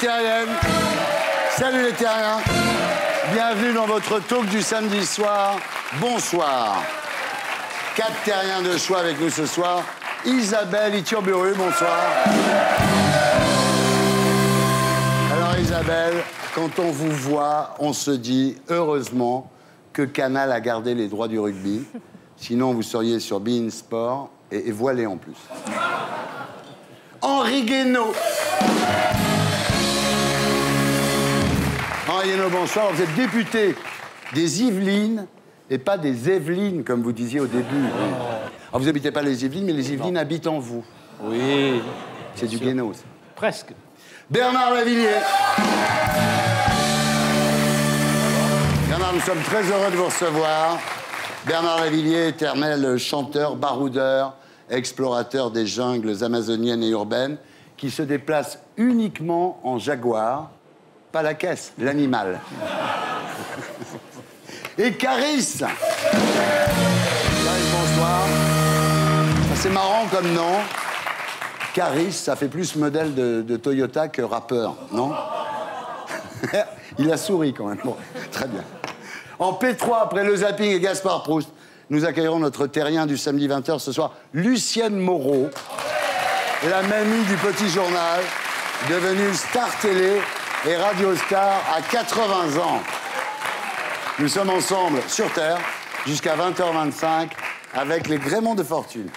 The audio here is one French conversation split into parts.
Salut les Salut les terriens Bienvenue dans votre talk du samedi soir. Bonsoir. Quatre terriens de choix avec nous ce soir. Isabelle Iturburu, bonsoir. Alors Isabelle, quand on vous voit, on se dit heureusement que Canal a gardé les droits du rugby. Sinon, vous seriez sur Bein Sport et, et en plus. Henri Guénaud. Henri Guénaud, bonsoir. Vous êtes député des Yvelines et pas des Yvelines, comme vous disiez au début. Alors, vous habitez pas les Yvelines, mais les Yvelines habitent en vous. Oui, C'est du ça. presque. Bernard Lavillier. Bernard, nous sommes très heureux de vous recevoir. Bernard Lavillier, éternel chanteur, baroudeur, explorateur des jungles amazoniennes et urbaines, qui se déplace uniquement en jaguar, pas la caisse, l'animal. Et Caris. Bonsoir. C'est marrant comme nom. Caris, ça fait plus modèle de, de Toyota que rappeur, non? Il a souri quand même. Bon, très bien. En P3, après le zapping et Gaspard Proust, nous accueillerons notre terrien du samedi 20h ce soir, Lucienne Moreau, la mamie du petit journal, devenue star télé et radio star à 80 ans. Nous sommes ensemble sur Terre jusqu'à 20h25 avec les gréments de fortune.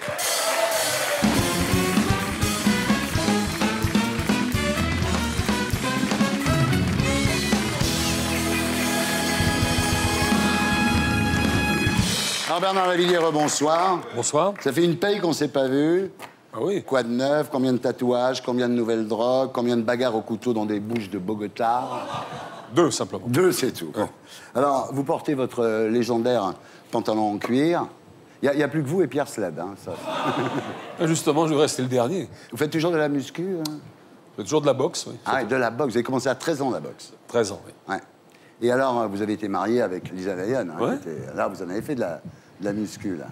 Alors Bernard Lavillier, bonsoir. Bonsoir. Ça fait une paye qu'on s'est pas vu. Ah oui. Quoi de neuf? Combien de tatouages? Combien de nouvelles drogues? Combien de bagarres au couteau dans des bouches de Bogota? Deux, simplement. Deux, c'est tout. Alors, vous portez votre euh, légendaire pantalon en cuir. Il n'y a, plus que vous et Pierre Sled. hein, ça. Ah, Justement, je vais rester le dernier. Vous faites toujours de la muscu hein? Toujours de la boxe, oui. Ah, de la boxe. Vous avez commencé à 13 ans, la boxe. 13 ans, oui. Ouais. Et alors, euh, vous avez été marié avec Lisa Layan. hein, Ouais. était- Là, vous en avez fait de la, de la muscu, là.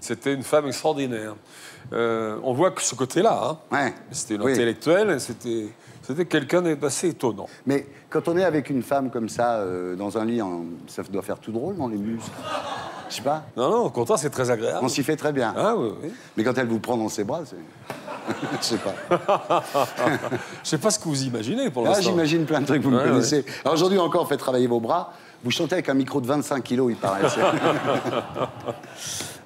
C'était une femme extraordinaire. Euh, on voit que ce côté-là, hein. Ouais. C'était une Oui. intellectuelle, et c'était c'était quelqu'un d'assez étonnant. Mais quand on est avec une femme comme ça, euh, dans un lit, en- ça doit faire tout drôle dans les muscles. Je sais pas. Non, non, au contraire, c'est très agréable. On s'y fait très bien. Ah oui, oui. Mais quand elle vous prend dans ses bras, c'est. Je sais pas. Je sais pas ce que vous imaginez pour Là, l'instant. j'imagine plein de trucs, vous me Ouais, connaissez. Alors aujourd'hui encore, faites travailler vos bras. Vous chantez avec un micro de 25 kilos, il paraît.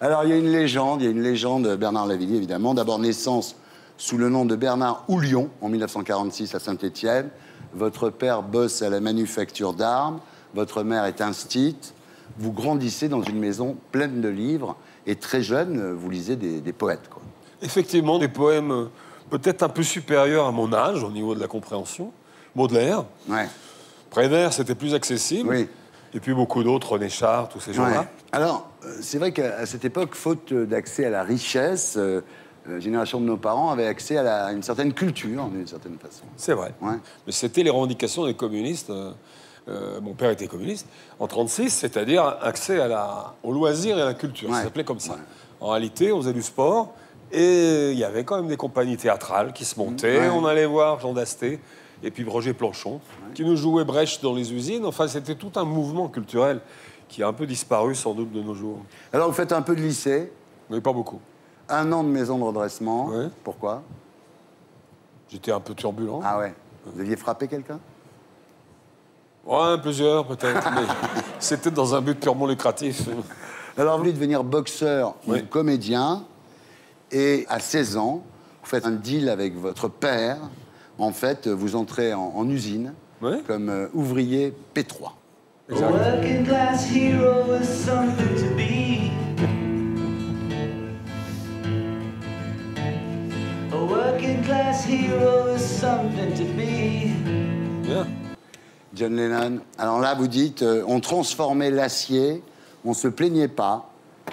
Alors, il y a une légende, il y a une légende, Bernard Lavillier, évidemment. D'abord, naissance sous le nom de Bernard Houlion, en 1946 à Saint-Étienne. Votre père bosse à la manufacture d'armes. Votre mère est instite. Vous grandissez dans une maison pleine de livres. Et très jeune, vous lisez des, des poètes, quoi. Effectivement, des poèmes euh, peut-être un peu supérieurs à mon âge au niveau de la compréhension. Baudelaire, Ouais. Prévert, c'était plus accessible. Oui. Et puis beaucoup d'autres, René Char, tous ces gens-là. Ouais. Alors, euh, c'est vrai qu'à cette époque, faute euh, d'accès à la richesse, euh, la génération de nos parents avait accès à, la- à une certaine culture, d'une certaine façon. C'est vrai. Ouais. Mais c'était les revendications des communistes. euh, euh, mon père était communiste en 36, c'est-à-dire accès à la, au loisir et à la culture. Ouais. Ça s'appelait comme ça. En réalité, on faisait du sport et il y avait quand même des compagnies théâtrales qui se montaient. On allait voir Jean Dasté et puis Roger Planchon qui nous jouait Brecht dans les usines. Enfin, c'était tout un mouvement culturel qui a un peu disparu sans doute de nos jours. Alors, vous faites un peu de lycée, Mais pas beaucoup. un an de maison de redressement. Ouais. Pourquoi? J'étais un peu turbulent. Ah ouais. Vous aviez frappé quelqu'un? Ouais, plusieurs peut-être. mais c'était dans un but purement lucratif. Alors, vous voulez devenir boxeur Oui. ou comédien, et à 16 ans, vous faites un deal avec votre père. En fait, vous entrez en, en usine Ouais. comme euh, ouvrier P3. A working class hero is something to be. A working class hero is something to be. Bien. John Lennon. Alors là, vous dites, euh, on transformait l'acier, on se plaignait pas,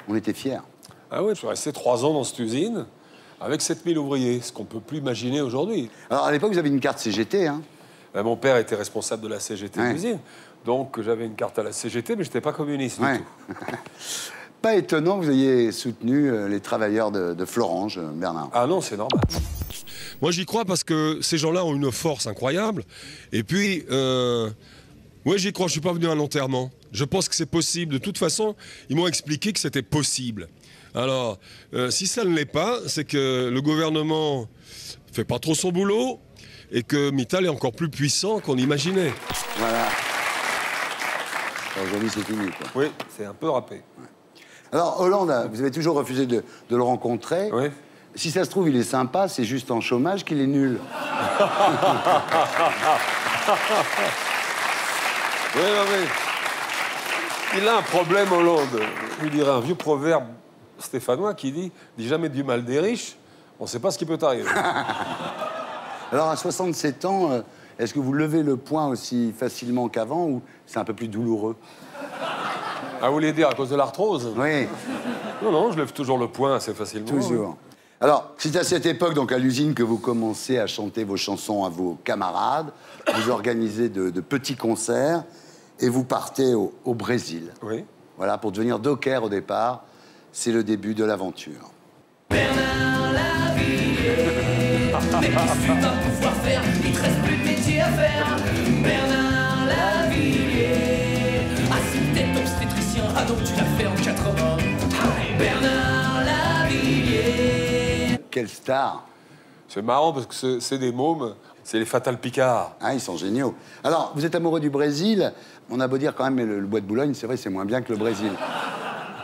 on était fiers. Ah oui, je suis resté trois ans dans cette usine avec 7000 ouvriers, ce qu'on ne peut plus imaginer aujourd'hui. Alors à l'époque, vous avez une carte CGT, hein Ben, mon père était responsable de la CGT Ouais. de l'usine, donc j'avais une carte à la CGT, mais je n'étais pas communiste Ouais. du tout. Pas étonnant que vous ayez soutenu euh, les travailleurs de, de Florange, euh, Bernard. Ah non, c'est normal. Moi, j'y crois parce que ces gens-là ont une force incroyable. Et puis, euh, ouais, j'y crois. Je suis pas venu à l'enterrement. Je pense que c'est possible. De toute façon, ils m'ont expliqué que c'était possible. Alors, euh, si ça ne l'est pas, c'est que le gouvernement fait pas trop son boulot et que Mittal est encore plus puissant qu'on imaginait. Voilà. Aujourd'hui, c'est fini, quoi. Oui, c'est un peu râpé. Alors, Hollande, vous avez toujours refusé de, de le rencontrer. Oui. Si ça se trouve, il est sympa, c'est juste en chômage qu'il est nul. Oui, oui, oui. Il a un problème, Hollande. Il dirait un vieux proverbe stéphanois qui dit Dis jamais du mal des riches, on ne sait pas ce qui peut arriver. Alors, à 67 ans, euh, est-ce que vous levez le poing aussi facilement qu'avant ou c'est un peu plus douloureux? Ah, vous voulez dire à cause de l'arthrose? Oui, Non, non, je lève toujours le poing assez facilement. toujours. Alors, c'est à cette époque, donc à l'usine, que vous commencez à chanter vos chansons à vos camarades, vous organisez de, de petits concerts et vous partez au, au Brésil. Oui. Voilà, pour devenir docker au départ. C'est le début de l'aventure. Bernard. Mais qu'est-ce que tu vas pouvoir faire Il te reste plus de métier à faire. Bernard Lavillier. Ah, si t'es obstétricien, ah donc tu l'as fait en 80. Hi, Bernard Lavillier. Quelle star C'est marrant parce que c'est- c'est des mômes, c'est les Fatal Picards. Ah, ils sont géniaux. Alors, vous êtes amoureux du Brésil. On a beau dire quand même, mais le, le bois de Boulogne, c'est vrai, c'est moins bien que le Brésil.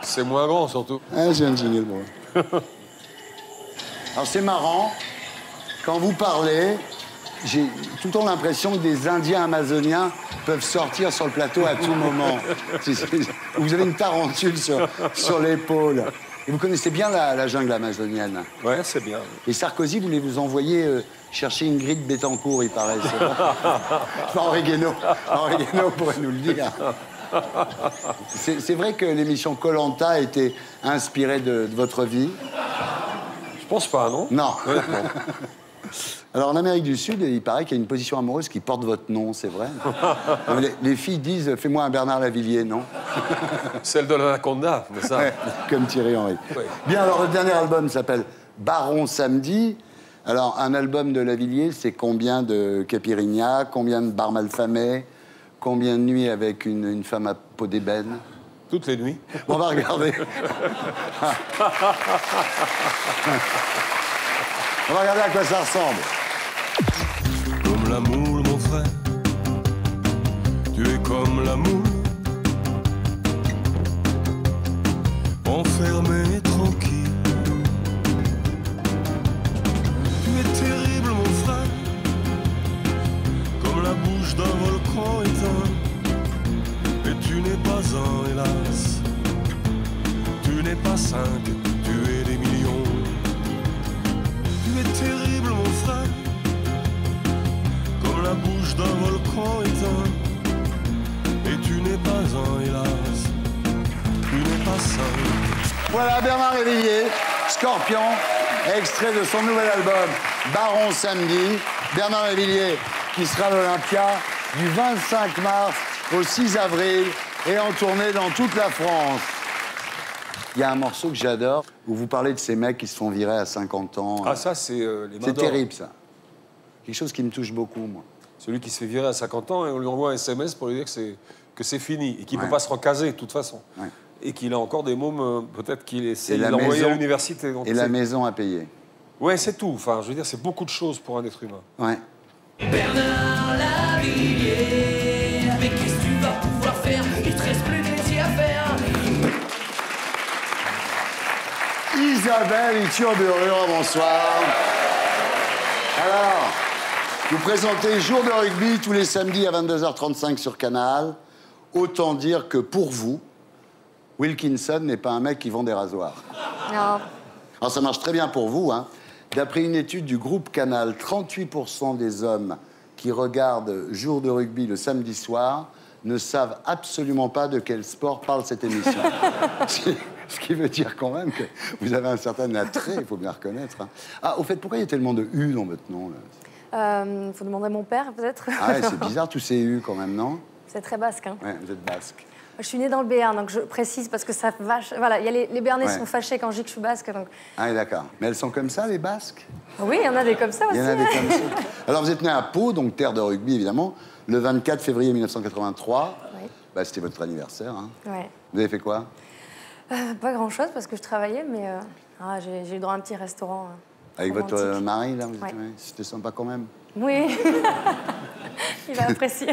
C'est moins grand surtout. Ah, j'ai un génie, bon. Alors, c'est marrant. Quand vous parlez, j'ai tout le temps l'impression que des Indiens amazoniens peuvent sortir sur le plateau à tout moment. Vous avez une tarentule sur, sur l'épaule. Et vous connaissez bien la, la jungle amazonienne. Ouais, c'est bien. Et Sarkozy voulait vous envoyer euh, chercher Ingrid Betancourt, il paraît. Henri Guénaud. Henri Guénaud pourrait nous le dire. C'est vrai que l'émission Colanta a été inspirée de, de votre vie Je pense pas, non? Non. Honnêtement. Alors en Amérique du Sud, il paraît qu'il y a une position amoureuse qui porte votre nom, c'est vrai les, les filles disent Fais-moi un Bernard Lavillier, non? Celle de l'anaconda, mais ça. Ouais, Comme Thierry Henry. Ouais. Bien, alors le dernier album s'appelle Baron Samedi. Alors, un album de Lavillier, c'est combien de caipirinha, combien de bar malfamé, combien de nuits avec une, une femme à peau d'ébène? Toutes les nuits. On va regarder. On va regarder à quoi ça ressemble. Comme la moule, mon frère. Tu es comme la moule. Enfermé, tranquille. Tu es terrible, mon frère. Comme la bouche d'un volcan éteint. Et tu n'es pas un, hélas. Tu n'es pas cinq, la bouche d'un volcan éteint. Et tu n'es pas un, hélas, tu n'es pas sain. Voilà Bernard Révillier, Scorpion, extrait de son nouvel album Baron Samedi. Bernard Révillier qui sera à l'Olympia du 25 mars au 6 avril et en tournée dans toute la France. Il y a un morceau que j'adore où vous parlez de ces mecs qui se font virer à 50 ans. Ah, ça, c'est euh, les mains C'est terrible ça. Quelque chose qui me touche beaucoup, moi. Celui qui se fait virer à 50 ans et on lui envoie un SMS pour lui dire que c'est, que c'est fini et qu'il ne Ouais. peut pas se recaser de toute façon. Ouais. Et qu'il a encore des mômes, euh, peut-être qu'il essaie Et de l'envoyer à maison- l'université. Et la maison à payer. Ouais, c'est tout. Enfin, je veux dire, c'est beaucoup de choses pour un être humain. Ouais. Bernard Lavillier. Mais qu'est-ce que tu vas pouvoir faire? Il te reste plus de métier à faire. Isabelle Iturburu, bonsoir. Alors, vous présentez Jour de rugby tous les samedis à 22h35 sur Canal. Autant dire que pour vous, Wilkinson n'est pas un mec qui vend des rasoirs. Non. Alors ça marche très bien pour vous. Hein. D'après une étude du groupe Canal, 38% des hommes qui regardent Jour de rugby le samedi soir ne savent absolument pas de quel sport parle cette émission. Ce qui veut dire quand même que vous avez un certain attrait, il faut bien reconnaître. hein. Ah, au fait, pourquoi il y a tellement de U dans votre nom là? Euh, faut demander à mon père, peut-être. Ah ouais, c'est bizarre tous ces U quand même, non? C'est très basque, hein. Ouais, vous êtes basque. Je suis née dans le Béarn, donc je précise parce que ça vache. Voilà, il y a les, les Béarnais Ouais. sont fâchés quand je dis que je suis basque. Donc... Ah, d'accord. Mais elles sont comme ça, les Basques? Oui, il y en a des comme ça Il aussi. y en a des hein. comme ça. Alors, vous êtes né à Pau, donc terre de rugby, évidemment, le 24 février 1983. Oui. Bah, C'était votre anniversaire. hein. Ouais. Vous avez fait quoi? Euh, pas grand-chose parce que je travaillais, mais euh, ah, j'ai eu droit à un petit restaurant. euh, Avec votre romantique. euh, mari, là vous Ouais. C'était sympa quand même. Oui. il a apprécié.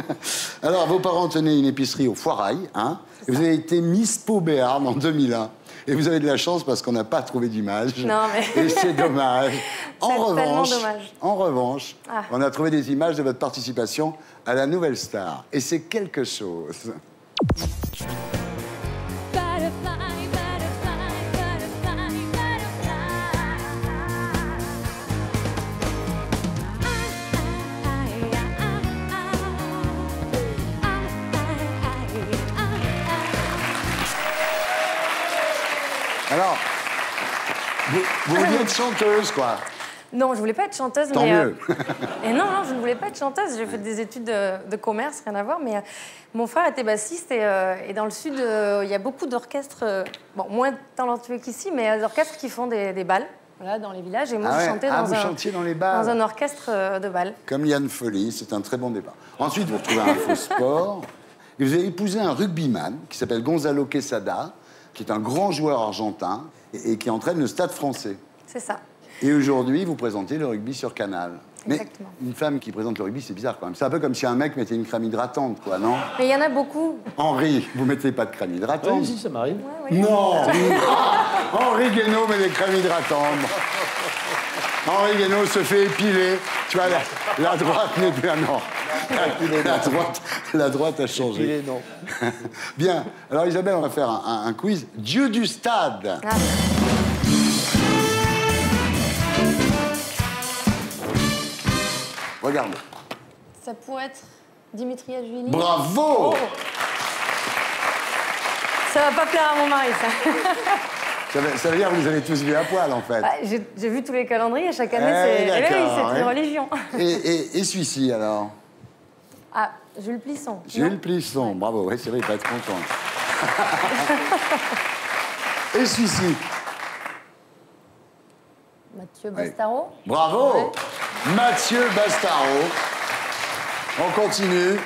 Alors, vos parents tenaient une épicerie au Foirail, hein et vous avez été Miss Pau Béarn en 2001. Et vous avez de la chance parce qu'on n'a pas trouvé d'image. Non, mais- Et c'est dommage. En revanche, dommage. en revanche, Ah. on a trouvé des images de votre participation à la Nouvelle Star. Et c'est quelque chose. Vous, vouliez être chanteuse, quoi. Non, je voulais pas être chanteuse, Tant mais. euh, mieux. et non, non, je ne voulais pas être chanteuse. J'ai fait des études de, de commerce, rien à voir. Mais euh, mon frère était bassiste et, euh, et dans le sud, il y a beaucoup d'orchestres, bon, moins talentueux qu'ici, mais d'orchestres qui font des, des balles, voilà, dans les villages. Et moi, Ah je chantais Ah, dans, un, dans les balles. dans un orchestre de balles. Comme Liane Folly, c'est un très bon départ. Ensuite, vous retrouvez un faux sport. Et vous avez épousé un rugbyman qui s'appelle Gonzalo Quesada, qui est un grand joueur argentin et, et qui entraîne le Stade français. C'est ça. Et aujourd'hui, vous présentez le rugby sur Canal. Mais Exactement. une femme qui présente le rugby, c'est bizarre quand même. C'est un peu comme si un mec mettait une crème hydratante, quoi, non? Mais il y en a beaucoup. Henri, vous mettez pas de crème hydratante Oui, si, ça m'arrive. Non Henri Guénaud met des crèmes hydratantes. Henri Guénaud se fait épiler. Tu vois, la, la droite n'est plus... ah non. La droite, la droite a changé. Non. Bien. Alors Isabelle, on va faire un, un- un quiz. Dieu du stade. Ah. Regardez. Ça pourrait être Dimitri Adjuli. Bravo Ça va pas plaire à mon mari, ça. ça veut, ça veut dire que vous avez tous vu à poil, en fait. Bah, J'ai vu tous les calendriers, chaque année, Eh, c'est eh une religion. Et, et- et celui-ci, alors? Ah, Jules Plisson. Jules Plisson. Bravo, oui, c'est vrai, il va être content. et celui-ci? Mathieu Ouais. Bastaro. Bravo Ouais. Mathieu Bastaro. On continue.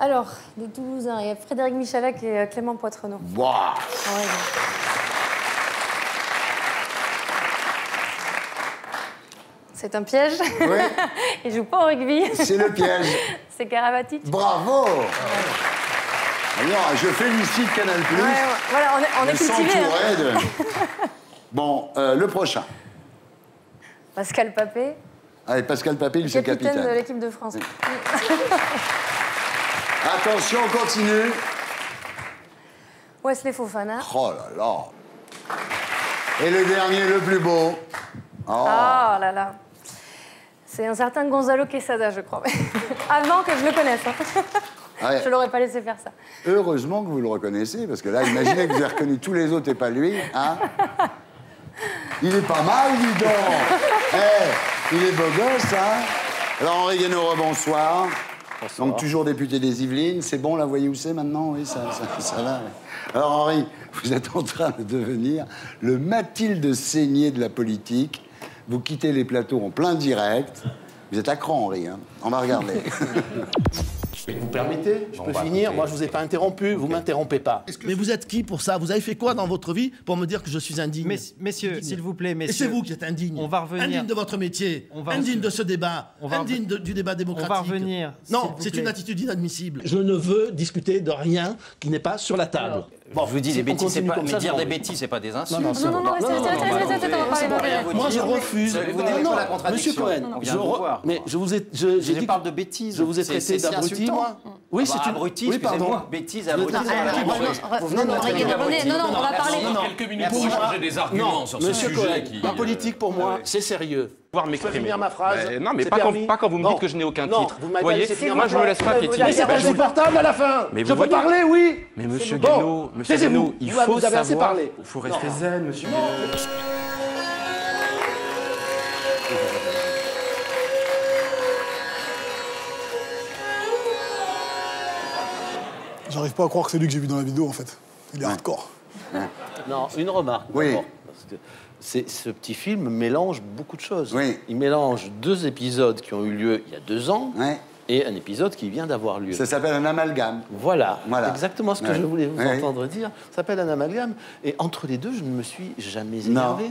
Alors, des Toulousains, il y a Frédéric Michalak et euh, Clément Poitrenaud. Waouh Ah ouais. C'est un piège. Oui, Il joue pas au rugby. c'est le piège. C'est Karabatic. Bravo Alors, je félicite Canal+. Ouais. Voilà, on est, on est cultivés. hein. de... Bon, euh, le prochain. Pascal Papé, Allez, Pascal Papé, il c'est capitaine, capitaine. de l'équipe de France. Attention, on continue. Wesley Fofana. Oh là là. Et le dernier, le plus beau. Oh. Oh là là. C'est un certain Gonzalo Quesada, je crois. Avant que je le connaisse. hein. Ouais. Je l'aurais pas laissé faire ça. Heureusement que vous le reconnaissez, parce que là, imaginez que vous avez reconnu tous les autres et pas lui. Hein il est pas mal, dis donc. Eh, il est beau gosse, hein Alors, Henri Guénaud, bonsoir. Donc, toujours député des Yvelines. C'est bon, là, vous voyez où c'est maintenant? Oui, ça, ça, ça va. Alors, Henri, vous êtes en train de devenir le Mathilde Seigné de la politique. Vous quittez les plateaux en plein direct. Vous êtes à cran, Henri. Hein On va regarder. Vous permettez? Je peux finir Moi, je vous ai pas interrompu, vous m'interrompez pas. Mais vous êtes qui pour ça? Vous avez fait quoi dans votre vie pour me dire que je suis indigne? Mess- messieurs, s'il vous plaît, Et messieurs. c'est vous qui êtes indigne. On va revenir. Indigne de votre métier. On va indigne revenir. de ce débat. On va indigne de- du débat démocratique. revenir, s'il Non, vous c'est une attitude inadmissible. Je ne veux discuter de rien qui n'est pas sur la table. Bon, je vous dis des bêtises, c'est pas. Mais dire des bêtises, c'est pas des insultes. Non, non, Non, Moi, je refuse. Vous pas la non, contradiction. Monsieur Cohen, je mais vous ai, je, parle de bêtises. Je vous ai traité d'abruti. Oui, Ah bah, c'est une. abruti, oui, pardon. Bêtise, abruti, Vous venez non, de non, non, non, on va parler. Non, non. quelques minutes Pour échanger des arguments non, sur ce sujet la politique pour moi, c'est sérieux. Pouvoir Je peux m'exprimer. finir ma phrase Ben, non, mais pas quand- pas vous me dites Non. que je n'ai aucun Non, titre. Vous m'avez Vous voyez, pas moi, je me laisse pas piétiner. Mais c'est vous- insupportable à la fin. Mais je peux voyez- parler, oui. Mais monsieur Guénaud, monsieur taisez-vous. Guénaud, il faut savoir... Il faut rester Non. zen, monsieur. Guénaud. J'arrive pas à croire que c'est lui que j'ai vu dans la vidéo, en fait. Il est hardcore. Non, une remarque. Oui. Ce petit film mélange beaucoup de choses. Oui. Il mélange deux épisodes qui ont eu lieu il y a deux ans et un épisode qui vient d'avoir lieu. Ça s'appelle un amalgame. Voilà, Voilà. exactement ce que je voulais vous entendre dire. Ça s'appelle un amalgame. Et entre les deux, je ne me suis jamais Non. énervé.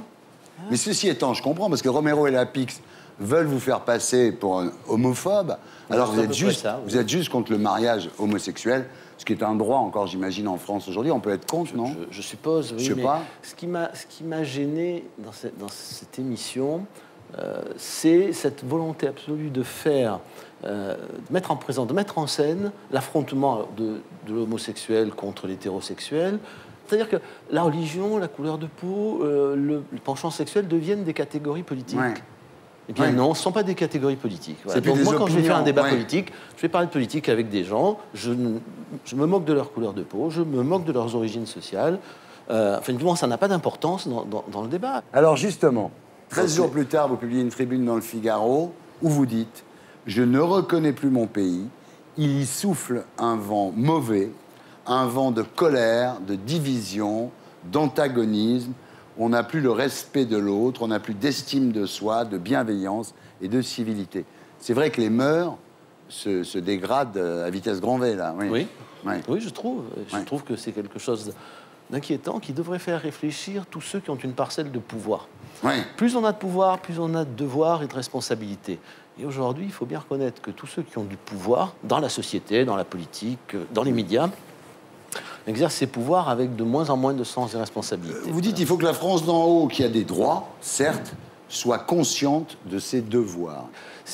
Mais ceci étant, je comprends, parce que Romero et Lapix veulent vous faire passer pour un homophobe, alors vous êtes, juste, ça, vous êtes juste contre le mariage homosexuel, ce qui est un droit encore, j'imagine, en France aujourd'hui. On peut être contre, non Je, je suppose, oui. Je sais mais pas. Ce qui m'a, ce qui m'a gêné dans cette, dans cette émission, euh, c'est cette volonté absolue de faire, euh, de mettre en présent, de mettre en scène l'affrontement de, de l'homosexuel contre l'hétérosexuel. C'est-à-dire que la religion, la couleur de peau, euh, le, le penchant sexuel deviennent des catégories politiques. Ouais. Eh bien Ouais. non, ce ne sont pas des catégories politiques. Voilà. Donc moi, quand je vais faire un débat ouais. politique, je vais parler de politique avec des gens, je, me moque de leur couleur de peau, je me moque de leurs origines sociales. Euh, enfin, du moins, ça n'a pas d'importance dans, dans- dans le débat. Alors justement, 13 jours plus tard, vous publiez une tribune dans le Figaro où vous dites Je ne reconnais plus mon pays, il y souffle un vent mauvais, un vent de colère, de division, d'antagonisme. On n'a plus le respect de l'autre, on n'a plus d'estime de soi, de bienveillance et de civilité. C'est vrai que les mœurs se, se dégradent euh, à vitesse grand V, là. Oui. Oui. Je trouve. Je trouve que c'est quelque chose d'inquiétant qui devrait faire réfléchir tous ceux qui ont une parcelle de pouvoir. Plus on a de pouvoir, plus on a de devoirs et de responsabilités. Et aujourd'hui, il faut bien reconnaître que tous ceux qui ont du pouvoir dans la société, dans la politique, euh, dans les médias, exercent ces pouvoirs avec de moins en moins de sens et responsabilité. Vous dites il faut que la France d'en haut, qui a des droits, certes, soit consciente de ses devoirs.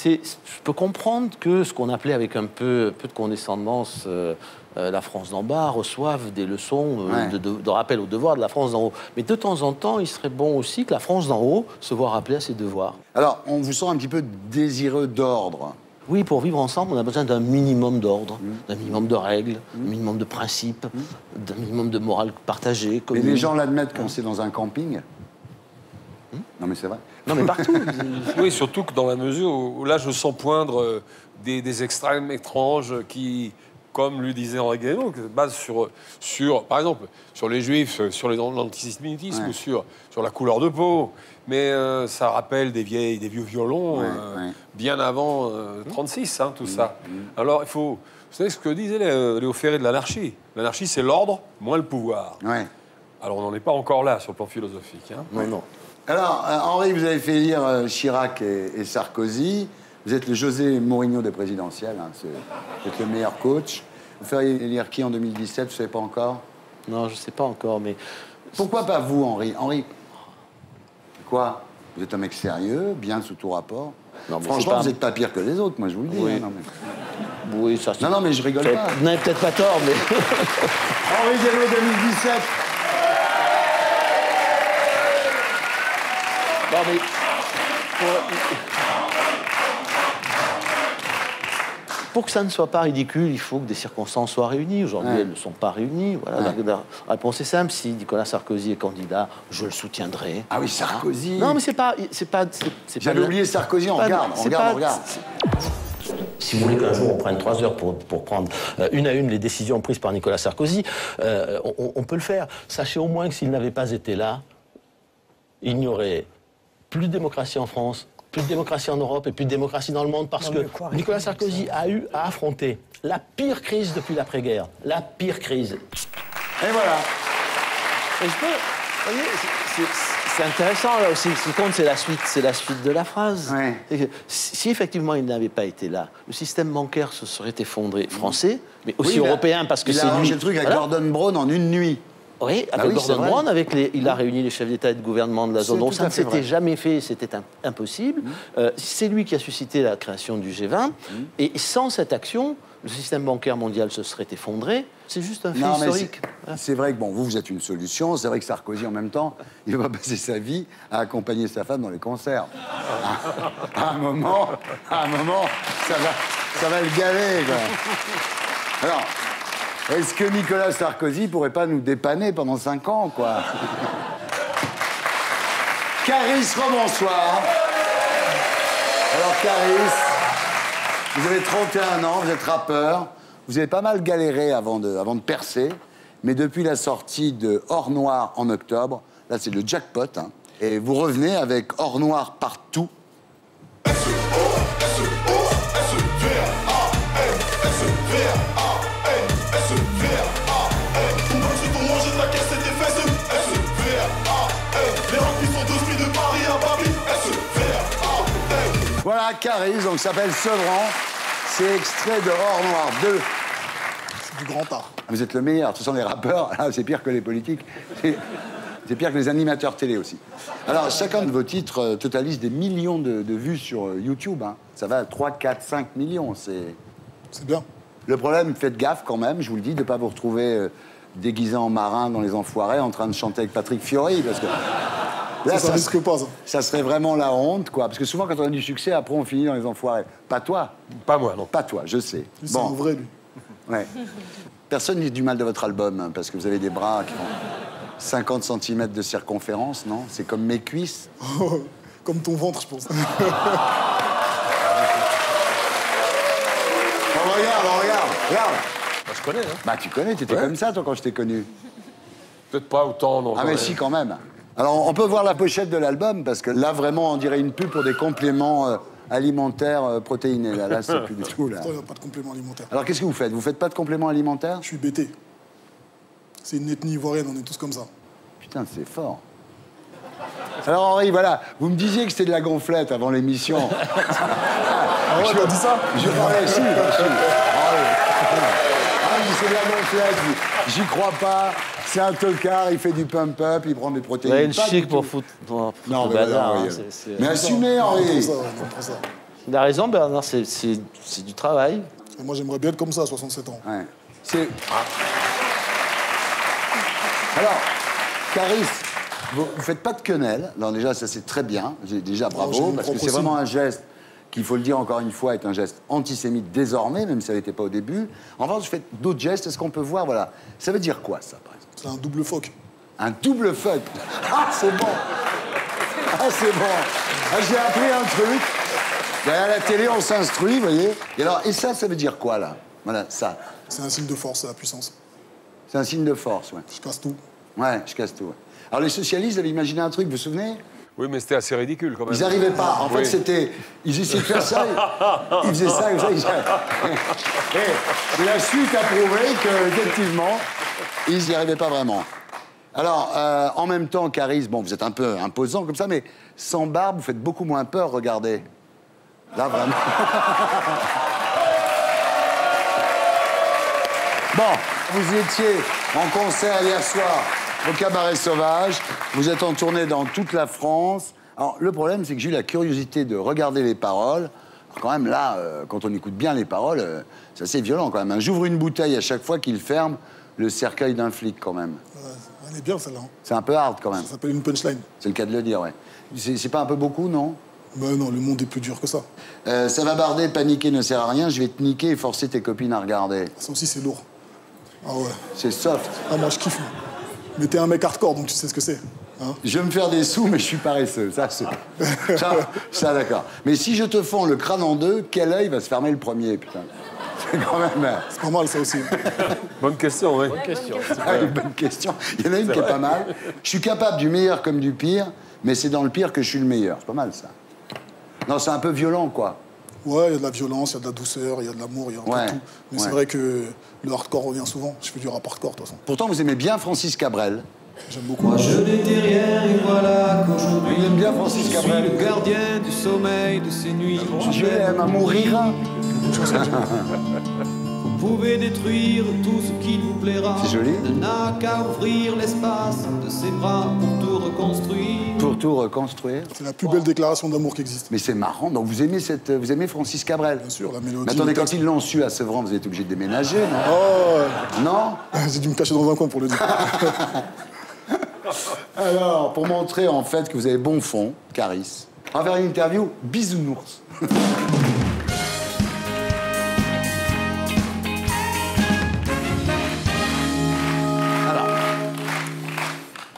Je peux comprendre que ce qu'on appelait avec un peu, peu de condescendance euh, euh, la France d'en bas reçoive des leçons euh, Ouais. de, de- de rappel aux devoirs de la France d'en haut. Mais de temps en temps, il serait bon aussi que la France d'en haut se voit rappeler à ses devoirs. Alors, on vous sent un petit peu désireux d'ordre. Oui, pour vivre ensemble, on a besoin d'un minimum d'ordre, Mmh. d'un minimum de règles, d'un minimum de principes, d'un minimum de morale partagée. Mais commune. les gens l'admettent quand c'est dans un camping. Non, mais c'est vrai. Non, mais partout. Oui, surtout que dans la mesure où, là, je sens poindre euh, des, des extrêmes étranges qui, comme lui disait Henri Guénon, qui se basent sur, sur, par exemple, sur les juifs, euh, sur l'antisémitisme Ouais. ou sur, sur la couleur de peau. Mais euh, ça rappelle des, vieilles, des vieux violons, Ouais, euh, ouais. bien avant euh, 36, hein, tout ça. Alors, il faut. Vous savez ce que disait Léo Léo Ferré de l'anarchie? L'anarchie, c'est l'ordre, moins le pouvoir. Ouais. Alors, on n'en est pas encore là sur le plan philosophique. hein. non, non. Alors, euh, Henri, vous avez fait lire euh, Chirac et, et Sarkozy. Vous êtes le José Mourinho des présidentielles. hein, c'est- Vous êtes le meilleur coach. Vous feriez lire qui en 2017 Vous ne savez pas encore Non, je ne sais pas encore, mais Pourquoi pas vous, Henri? Henri Quoi? Vous êtes un mec sérieux, bien sous tout rapport. Non, mais Franchement, pas- vous n'êtes pas pire que les autres, moi je vous le dis. Oui. hein, non, mais- oui, ça. non, non, mais je rigole Vous pas. n'avez peut-être pas tort, mais. Henri Guélo 2017. Non, mais pour... pour que ça ne soit pas ridicule, il faut que des circonstances soient réunies. Aujourd'hui, Ouais. elles ne sont pas réunies. Voilà, la, la réponse est simple. Si Nicolas Sarkozy est candidat, je le soutiendrai. Ah oui, Sarkozy. Non, mais c'est pas, c'est pas, J'avais oublié Sarkozy, on regarde, on regarde, on regarde. Si vous voulez qu'un jour on prenne trois heures pour, pour prendre euh, une à une les décisions prises par Nicolas Sarkozy, euh, on, on peut le faire. Sachez au moins que s'il n'avait pas été là, il n'y aurait plus de démocratie en France, plus de démocratie en Europe et plus de démocratie dans le monde parce que Nicolas Sarkozy a eu à affronter la pire crise depuis l'après-guerre. La pire crise. Et voilà. Et je peux- vous voyez, c'est- intéressant là aussi. Ce qui compte, c'est la suite, c'est la suite de la phrase. Ouais. Si effectivement il n'avait pas été là, le système bancaire se serait effondré français, mais aussi Oui, il a- européen parce que il c'est a arrangé lui. le truc avec Voilà. Gordon Brown en une nuit. Oui, Bah avec oui, c'est Gordon. Brown, avec les, il a réuni les chefs d'État et de gouvernement de la zone. Donc tout ça ne s'était. Mmh. jamais fait, c'était im- impossible. Euh, c'est lui qui a suscité la création du G20. Mmh. Et sans cette action, le système bancaire mondial se serait effondré. C'est juste un fait Non, historique. c'est- vrai que bon, vous, vous êtes une solution. C'est vrai que Sarkozy, en même temps, il va passer sa vie à accompagner sa femme dans les concerts. À, à un moment, à un moment, ça va, ça va le gaver. quoi. Alors, est-ce que Nicolas Sarkozy pourrait pas nous dépanner pendant cinq ans, quoi? Caris, rebonsoir. Alors, Caris, vous avez 31 ans, vous êtes rappeur. vous avez pas mal galéré avant de, percer, mais depuis la sortie de Or Noir en octobre, là c'est le jackpot, hein, et vous revenez avec Or Noir partout. Voilà, Caris, donc ça s'appelle Sevran. C'est extrait de Or Noir 2. C'est du grand art. Ah, Vous êtes le meilleur. Ce sont les rappeurs. Là, c'est pire que les politiques. C'est pire que les animateurs télé aussi. Alors, chacun de vos titres euh, totalise des millions de, de vues sur euh, YouTube. hein. Ça va à 3, 4, 5 millions. C'est... C'est bien. Le problème, faites gaffe quand même, je vous le dis, de ne pas vous retrouver euh, déguisé en marin dans les enfoirés en train de chanter avec Patrick Fiori. Parce que. Ça, ça risque serait, pas, ça. ça serait vraiment la honte, quoi. Parce que souvent, quand on a du succès, après, on finit dans les enfoirés. Pas toi. Pas moi, non. Pas toi, je sais. Lui, c'est un vrai, lui. Ouais. Personne n'a du mal de votre album, hein, parce que vous avez des bras qui font 50 cm de circonférence, non? C'est comme mes cuisses. Comme ton ventre, je pense. Oh, regarde, oh, regarde, regarde je connais, hein. Bah, tu connais, t'étais Ouais. comme ça, toi, quand je t'ai connu. Peut-être pas autant, non. Ah, mais si, quand même. Alors, on peut voir la pochette de l'album, parce que là, vraiment, on dirait une pub pour des compléments euh, alimentaires euh, protéinés. Là, là c'est plus du tout, là. Pourtant, il n'y a pas de complément alimentaire. Alors, qu'est-ce que vous faites? Vous faites pas de compléments alimentaires Je suis bêté. C'est une ethnie ivoirienne, on est tous comme ça. Putain, c'est fort. Alors, Henri, voilà, vous me disiez que c'était de la gonflette avant l'émission. Ah ouais, t'as dit ça? Je parlais, si, si. Ah, oui. Ah, il dit, J'y crois pas. C'est un tocard, il fait du pump-up, il prend des protéines. Vous avez une chic pour foutre. pour foutre Non, le mais bazar, hein, oui. c'est- c'est- Mais assumez, Henri. Il a raison, Bernard, c'est- c'est c'est du travail. Et moi, j'aimerais bien être comme ça à 67 ans. Ouais. C'est. Alors, Caris, vous ne faites pas de quenelle. Alors déjà, ça c'est très bien. Déjà, bravo, parce que c'est vraiment un geste qu'il faut le dire encore une fois, est un geste antisémite désormais, même si ça n'était pas au début. En revanche, vous faites d'autres gestes. Est-ce qu'on peut voir, voilà, ça veut dire quoi, ça, par exemple? C'est un double phoque. Un double fuck. Ah, c'est bon. Ah, c'est bon. Ah, j'ai appris un truc. Derrière la télé, on s'instruit, vous voyez. Et alors, et ça, ça veut dire quoi, là? Voilà, ça. C'est un signe de force, la puissance. C'est un signe de force, ouais. Je casse tout. Ouais, je casse tout. ouais. Alors les socialistes avaient imaginé un truc, vous vous souvenez? Oui, mais c'était assez ridicule quand même. Ils n'arrivaient pas. En fait, c'était. Ils essayaient de faire ça. Ils faisaient ça comme ça. Ils... Et la suite a prouvé qu'effectivement, ils n'y arrivaient pas vraiment. Alors, euh, en même temps, Caris, bon, vous êtes un peu imposant comme ça, mais sans barbe, vous faites beaucoup moins peur, regardez. Là, vraiment. Bon, vous étiez en concert hier soir au Cabaret Sauvage. Vous êtes en tournée dans toute la France. Alors, le problème, c'est que j'ai eu la curiosité de regarder les paroles. Alors, quand même, là, euh, quand on écoute bien les paroles, euh, c'est assez violent quand même. hein. J'ouvre une bouteille à chaque fois qu'il ferme le cercueil d'un flic, quand même. Ouais, elle est bien, celle-là. hein. C'est un peu hard, quand même. Ça s'appelle une punchline. C'est le cas de le dire, ouais. C'est pas un peu beaucoup, non? Ben non, le monde est plus dur que ça. Euh, Ça va barder, paniquer ne sert à rien. Je vais te niquer et forcer tes copines à regarder. Ça aussi, c'est lourd. Ah ouais. C'est soft. Ah, moi, je kiffe. moi. Mais t'es un mec hardcore, donc tu sais ce que c'est. Hein Je vais me faire des sous, mais je suis paresseux. Ça, c'est. Ça, ça, d'accord. Mais si je te fends le crâne en deux, quel œil va se fermer le premier, putain? C'est quand même. euh, c'est pas mal, ça aussi. Bonne question, oui. ah, une bonne question. Il y en a une qui est pas mal. Je suis capable du meilleur comme du pire, mais c'est dans le pire que je suis le meilleur. C'est pas mal, ça. Non, c'est un peu violent, quoi. Ouais, il y a de la violence, il y a de la douceur, il y a de l'amour, il y a un peu de tout. Mais ouais. c'est vrai que le hardcore revient souvent. Je fais du rap hardcore, de toute façon. Pourtant, vous aimez bien Francis Cabrel. J'aime beaucoup. Moi je n'étais rien et voilà qu'aujourd'hui Vous aimez bien Francis je suis Cabrel le gardien du sommeil de ces nuits. Je l'aime à mourir. Vous pouvez détruire tout ce qui vous plaira. C'est joli. Elle n'a qu'à ouvrir l'espace de ses bras pour tout reconstruire. Pour tout reconstruire. C'est la plus belle déclaration d'amour qui existe. Mais c'est marrant. Donc, vous aimez, cette... vous aimez Francis Cabrel Bien sûr, la mélodie. Mais attendez, quand ils l'ont su à Sevran, vous êtes obligé de déménager, non Oh. Non j'ai dû me cacher dans un coin pour le dire. Alors, pour montrer en fait que vous avez bon fond, Caris, on va faire une interview bisounours.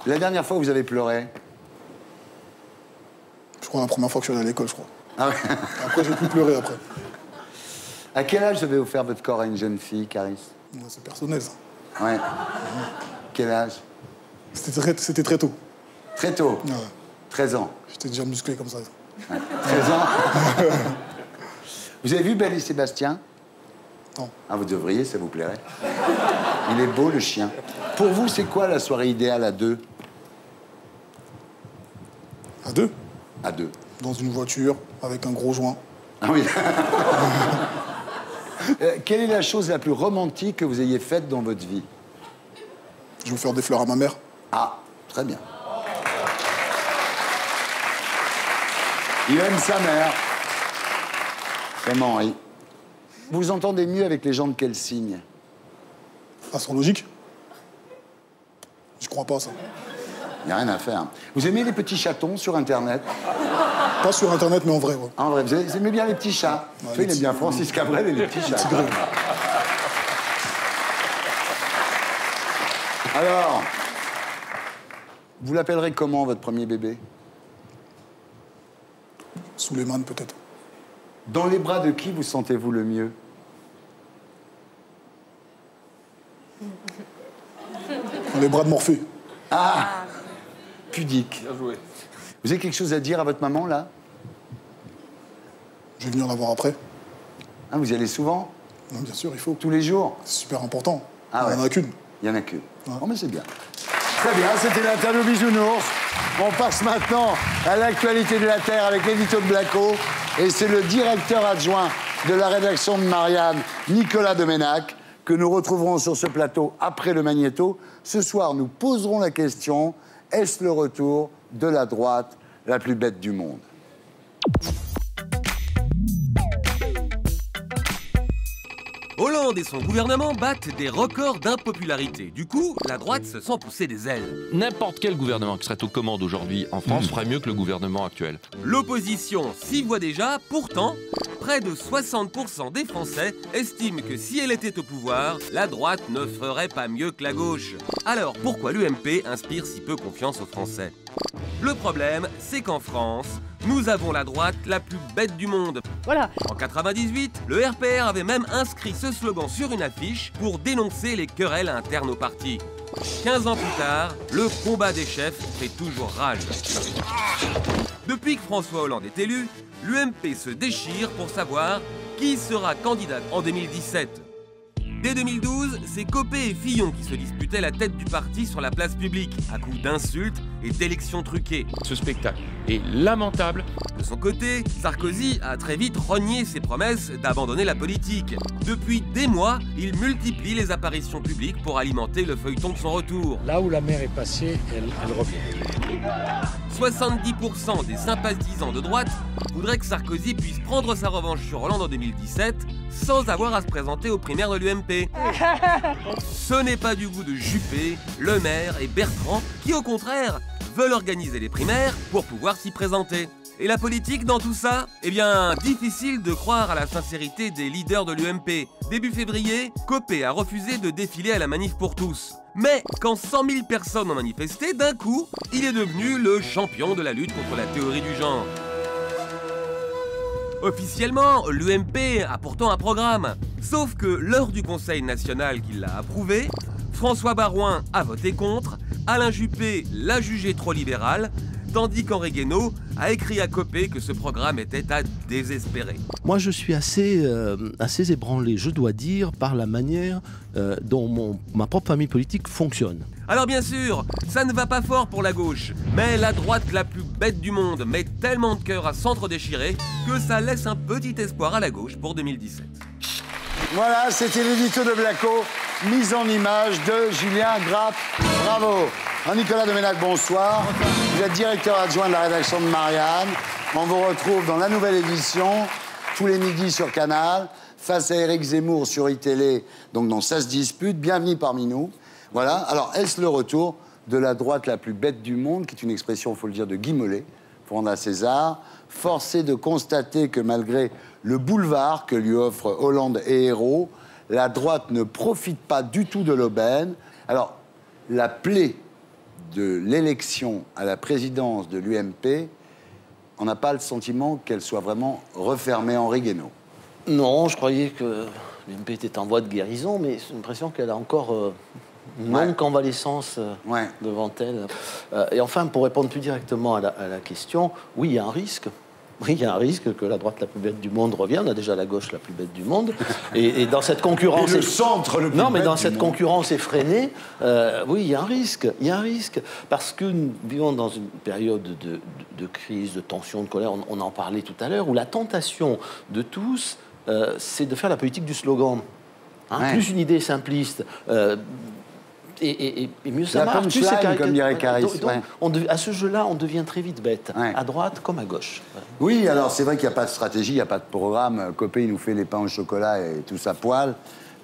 la dernière fois où vous avez pleuré Je crois la première fois que je suis allé à l'école, je crois. Ah ouais. Après, j'ai pu pleurer après. À quel âge avez-vous offert votre corps à une jeune fille, Caris? C'est personnel, ça. Ouais. Quel âge? C'était très, c'était très tôt. Très tôt? Ouais. 13 ans. J'étais déjà musclé comme ça. 13 ans? vous avez vu Belle et Sébastien? Non. Ah, vous devriez, ça vous plairait. Il est beau, le chien. Pour vous, c'est quoi la soirée idéale à deux? À deux, À deux. dans une voiture, avec un gros joint. Ah oui. Euh, quelle est la chose la plus romantique que vous ayez faite dans votre vie? Je veux faire des fleurs à ma mère. Ah, très bien. Il aime sa mère. Comme Henri. Vous vous entendez mieux avec les gens de quel signe? Astrologique? Je crois pas, ça. Il n'y a rien à faire. Vous aimez les petits chatons sur Internet Pas sur Internet, mais en vrai, ouais. En vrai, vous aimez- vous aimez bien les petits chats Ouais, Tu Il aime bien Francis Cabrel et les petits chats. Alors, vous l'appellerez comment, votre premier bébé? Suleiman, peut-être. Dans les bras de qui vous sentez-vous le mieux? Dans les bras de Morphée. Pudique. Vous avez quelque chose à dire à votre maman, là? Je vais venir la voir après. Hein, Vous y allez souvent? Non, bien sûr, il faut. Tous les jours? C'est super important. Ah Il n'y en a qu'une. Il y en a que. Oh, mais c'est bien. Très bien, c'était l'interview Bisounours. On passe maintenant à l'actualité de la Terre avec l'édito de Blacko. Et c'est le directeur adjoint de la rédaction de Marianne, Nicolas Doménac, que nous retrouverons sur ce plateau après le magnéto. Ce soir, nous poserons la question est-ce le retour de la droite la plus bête du monde? Hollande et son gouvernement battent des records d'impopularité. Du coup, la droite se sent pousser des ailes. N'importe quel gouvernement qui serait aux commandes aujourd'hui en France ferait mieux que le gouvernement actuel. L'opposition s'y voit déjà, pourtant, près de 60% des Français estiment que si elle était au pouvoir, la droite ne ferait pas mieux que la gauche. Alors pourquoi l'UMP inspire si peu confiance aux Français? Le problème, c'est qu'en France, nous avons la droite la plus bête du monde. Voilà. En 98, le RPR avait même inscrit ce slogan sur une affiche pour dénoncer les querelles internes au parti. 15 ans plus tard, le combat des chefs fait toujours rage. Depuis que François Hollande est élu, l'UMP se déchire pour savoir qui sera candidat en 2017. Dès 2012, c'est Copé et Fillon qui se disputaient la tête du parti sur la place publique, à coups d'insultes et d'élections truquées. Ce spectacle est lamentable. De son côté, Sarkozy a très vite renié ses promesses d'abandonner la politique. Depuis des mois, il multiplie les apparitions publiques pour alimenter le feuilleton de son retour. Là où la mer est passée, elle, elle revient. 70% des sympathisants de droite voudraient que Sarkozy puisse prendre sa revanche sur Hollande en 2017 sans avoir à se présenter aux primaires de l'UMP. Ce n'est pas du goût de Juppé, Le Maire et Bertrand qui, au contraire, veulent organiser les primaires pour pouvoir s'y présenter. Et la politique dans tout ça? Eh bien, difficile de croire à la sincérité des leaders de l'UMP. Début février, Copé a refusé de défiler à la manif pour tous. Mais quand 100 000 personnes ont manifesté, d'un coup, il est devenu le champion de la lutte contre la théorie du genre. Officiellement, l'UMP a pourtant un programme. Sauf que lors du Conseil national qui l'a approuvé, François Barouin a voté contre, Alain Juppé l'a jugé trop libéral, tandis qu'Henri Guénaud a écrit à Copé que ce programme était à désespérer. Moi, je suis assez, euh, ébranlé, je dois dire, par la manière euh, dont ma propre famille politique fonctionne. Alors bien sûr, ça ne va pas fort pour la gauche, mais la droite la plus bête du monde met tellement de cœur à s'entre-déchirer que ça laisse un petit espoir à la gauche pour 2017. Voilà, c'était l'édito de Blacko, mise en image de Julien Grapp. Bravo. Alors, Nicolas Doménac, bonsoir. Vous êtes directeur adjoint de la rédaction de Marianne. On vous retrouve dans la nouvelle édition, tous les midis sur Canal, face à Éric Zemmour sur iTélé, donc dans Ça se dispute. Bienvenue parmi nous. Voilà. Alors, est-ce le retour de la droite la plus bête du monde, qui est une expression, il faut le dire, de Guy Mollet, pour à César Forcé de constater que malgré le boulevard que lui offrent Hollande et Hérault, la droite ne profite pas du tout de l'aubaine? Alors, la plaie de l'élection à la présidence de l'UMP, on n'a pas le sentiment qu'elle soit vraiment refermée Henri Guénaud. Non, je croyais que l'UMP était en voie de guérison, mais j'ai l'impression qu'elle a encore euh, longue convalescence euh, devant elle. Euh, et enfin, pour répondre plus directement à la, à la question, oui, il y a un risque. Oui, il y a un risque que la droite la plus bête du monde revienne. On a déjà la gauche la plus bête du monde. Et, et dans cette concurrence. Et le centre le plus Non, mais dans cette monde. concurrence effrénée, euh, oui, il y a un risque. Il y a un risque. Parce que nous vivons dans une période de, de- de crise, de tension, de colère. On, on en parlait tout à l'heure, où la tentation de tous, euh, c'est de faire la politique du slogan. Hein, Ouais. Plus une idée simpliste. euh, et, et- et- et mieux ça La marche. plus comme dirait Caris, Donc- donc, ouais. on dev- à ce jeu-là, on devient très vite bête, à droite comme à gauche. Voilà. Oui, alors c'est vrai qu'il n'y a pas de stratégie, il n'y a pas de programme. Copé, il nous fait les pains au chocolat et tout ça poil.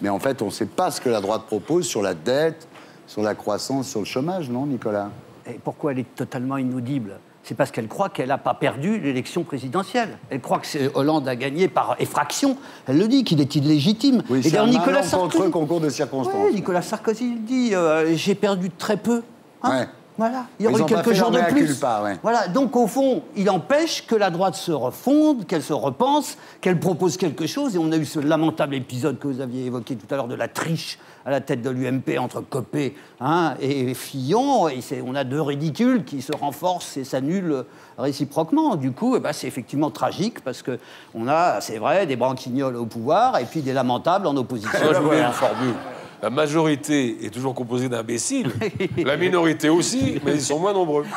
Mais en fait, on ne sait pas ce que la droite propose sur la dette, sur la croissance, sur le chômage, non, Nicolas? Et pourquoi elle est totalement inaudible? C'est parce qu'elle croit qu'elle n'a pas perdu l'élection présidentielle. Elle croit que c'est- Hollande a gagné par effraction. Elle le dit, qu'il est illégitime. Oui, Et c'est d'ailleurs, Nicolas Sarkozy, concours de circonstances. Ouais, Nicolas Sarkozy le dit, euh, j'ai perdu très peu. Hein Ouais. Voilà, il y aurait quelques jours de plus. ouais. Voilà, donc au fond, il empêche que la droite se refonde, qu'elle se repense, qu'elle propose quelque chose. Et on a eu ce lamentable épisode que vous aviez évoqué tout à l'heure de la triche à la tête de l'UMP entre Copé hein, et Fillon. Et c'est- on a deux ridicules qui se renforcent et s'annulent réciproquement. Du coup, eh ben, c'est effectivement tragique parce que on a, c'est vrai, des branquignoles au pouvoir et puis des lamentables en opposition. Moi, je vous une formule. La majorité est toujours composée d'imbéciles, la minorité aussi, mais ils sont moins nombreux.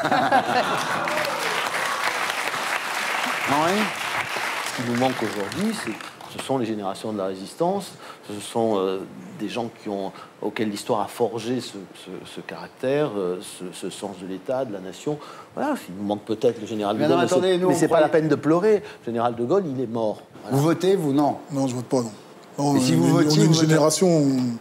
Ce qui nous manque aujourd'hui, c'est- ce sont les générations de la résistance, ce sont euh, des gens qui ont, auxquels l'histoire a forgé ce, ce- ce caractère, euh, ce, ce sens de l'État, de la nation. Voilà, il nous manque peut-être le général Mais de non, Gaulle. mais attendez, c'est- nous, mais c'est pas la peine de pleurer. Le général de Gaulle, il est mort. Vous votez, vous non Non, je vote pas, non. Non, Et si on vous est- votiez, une vous génération, on-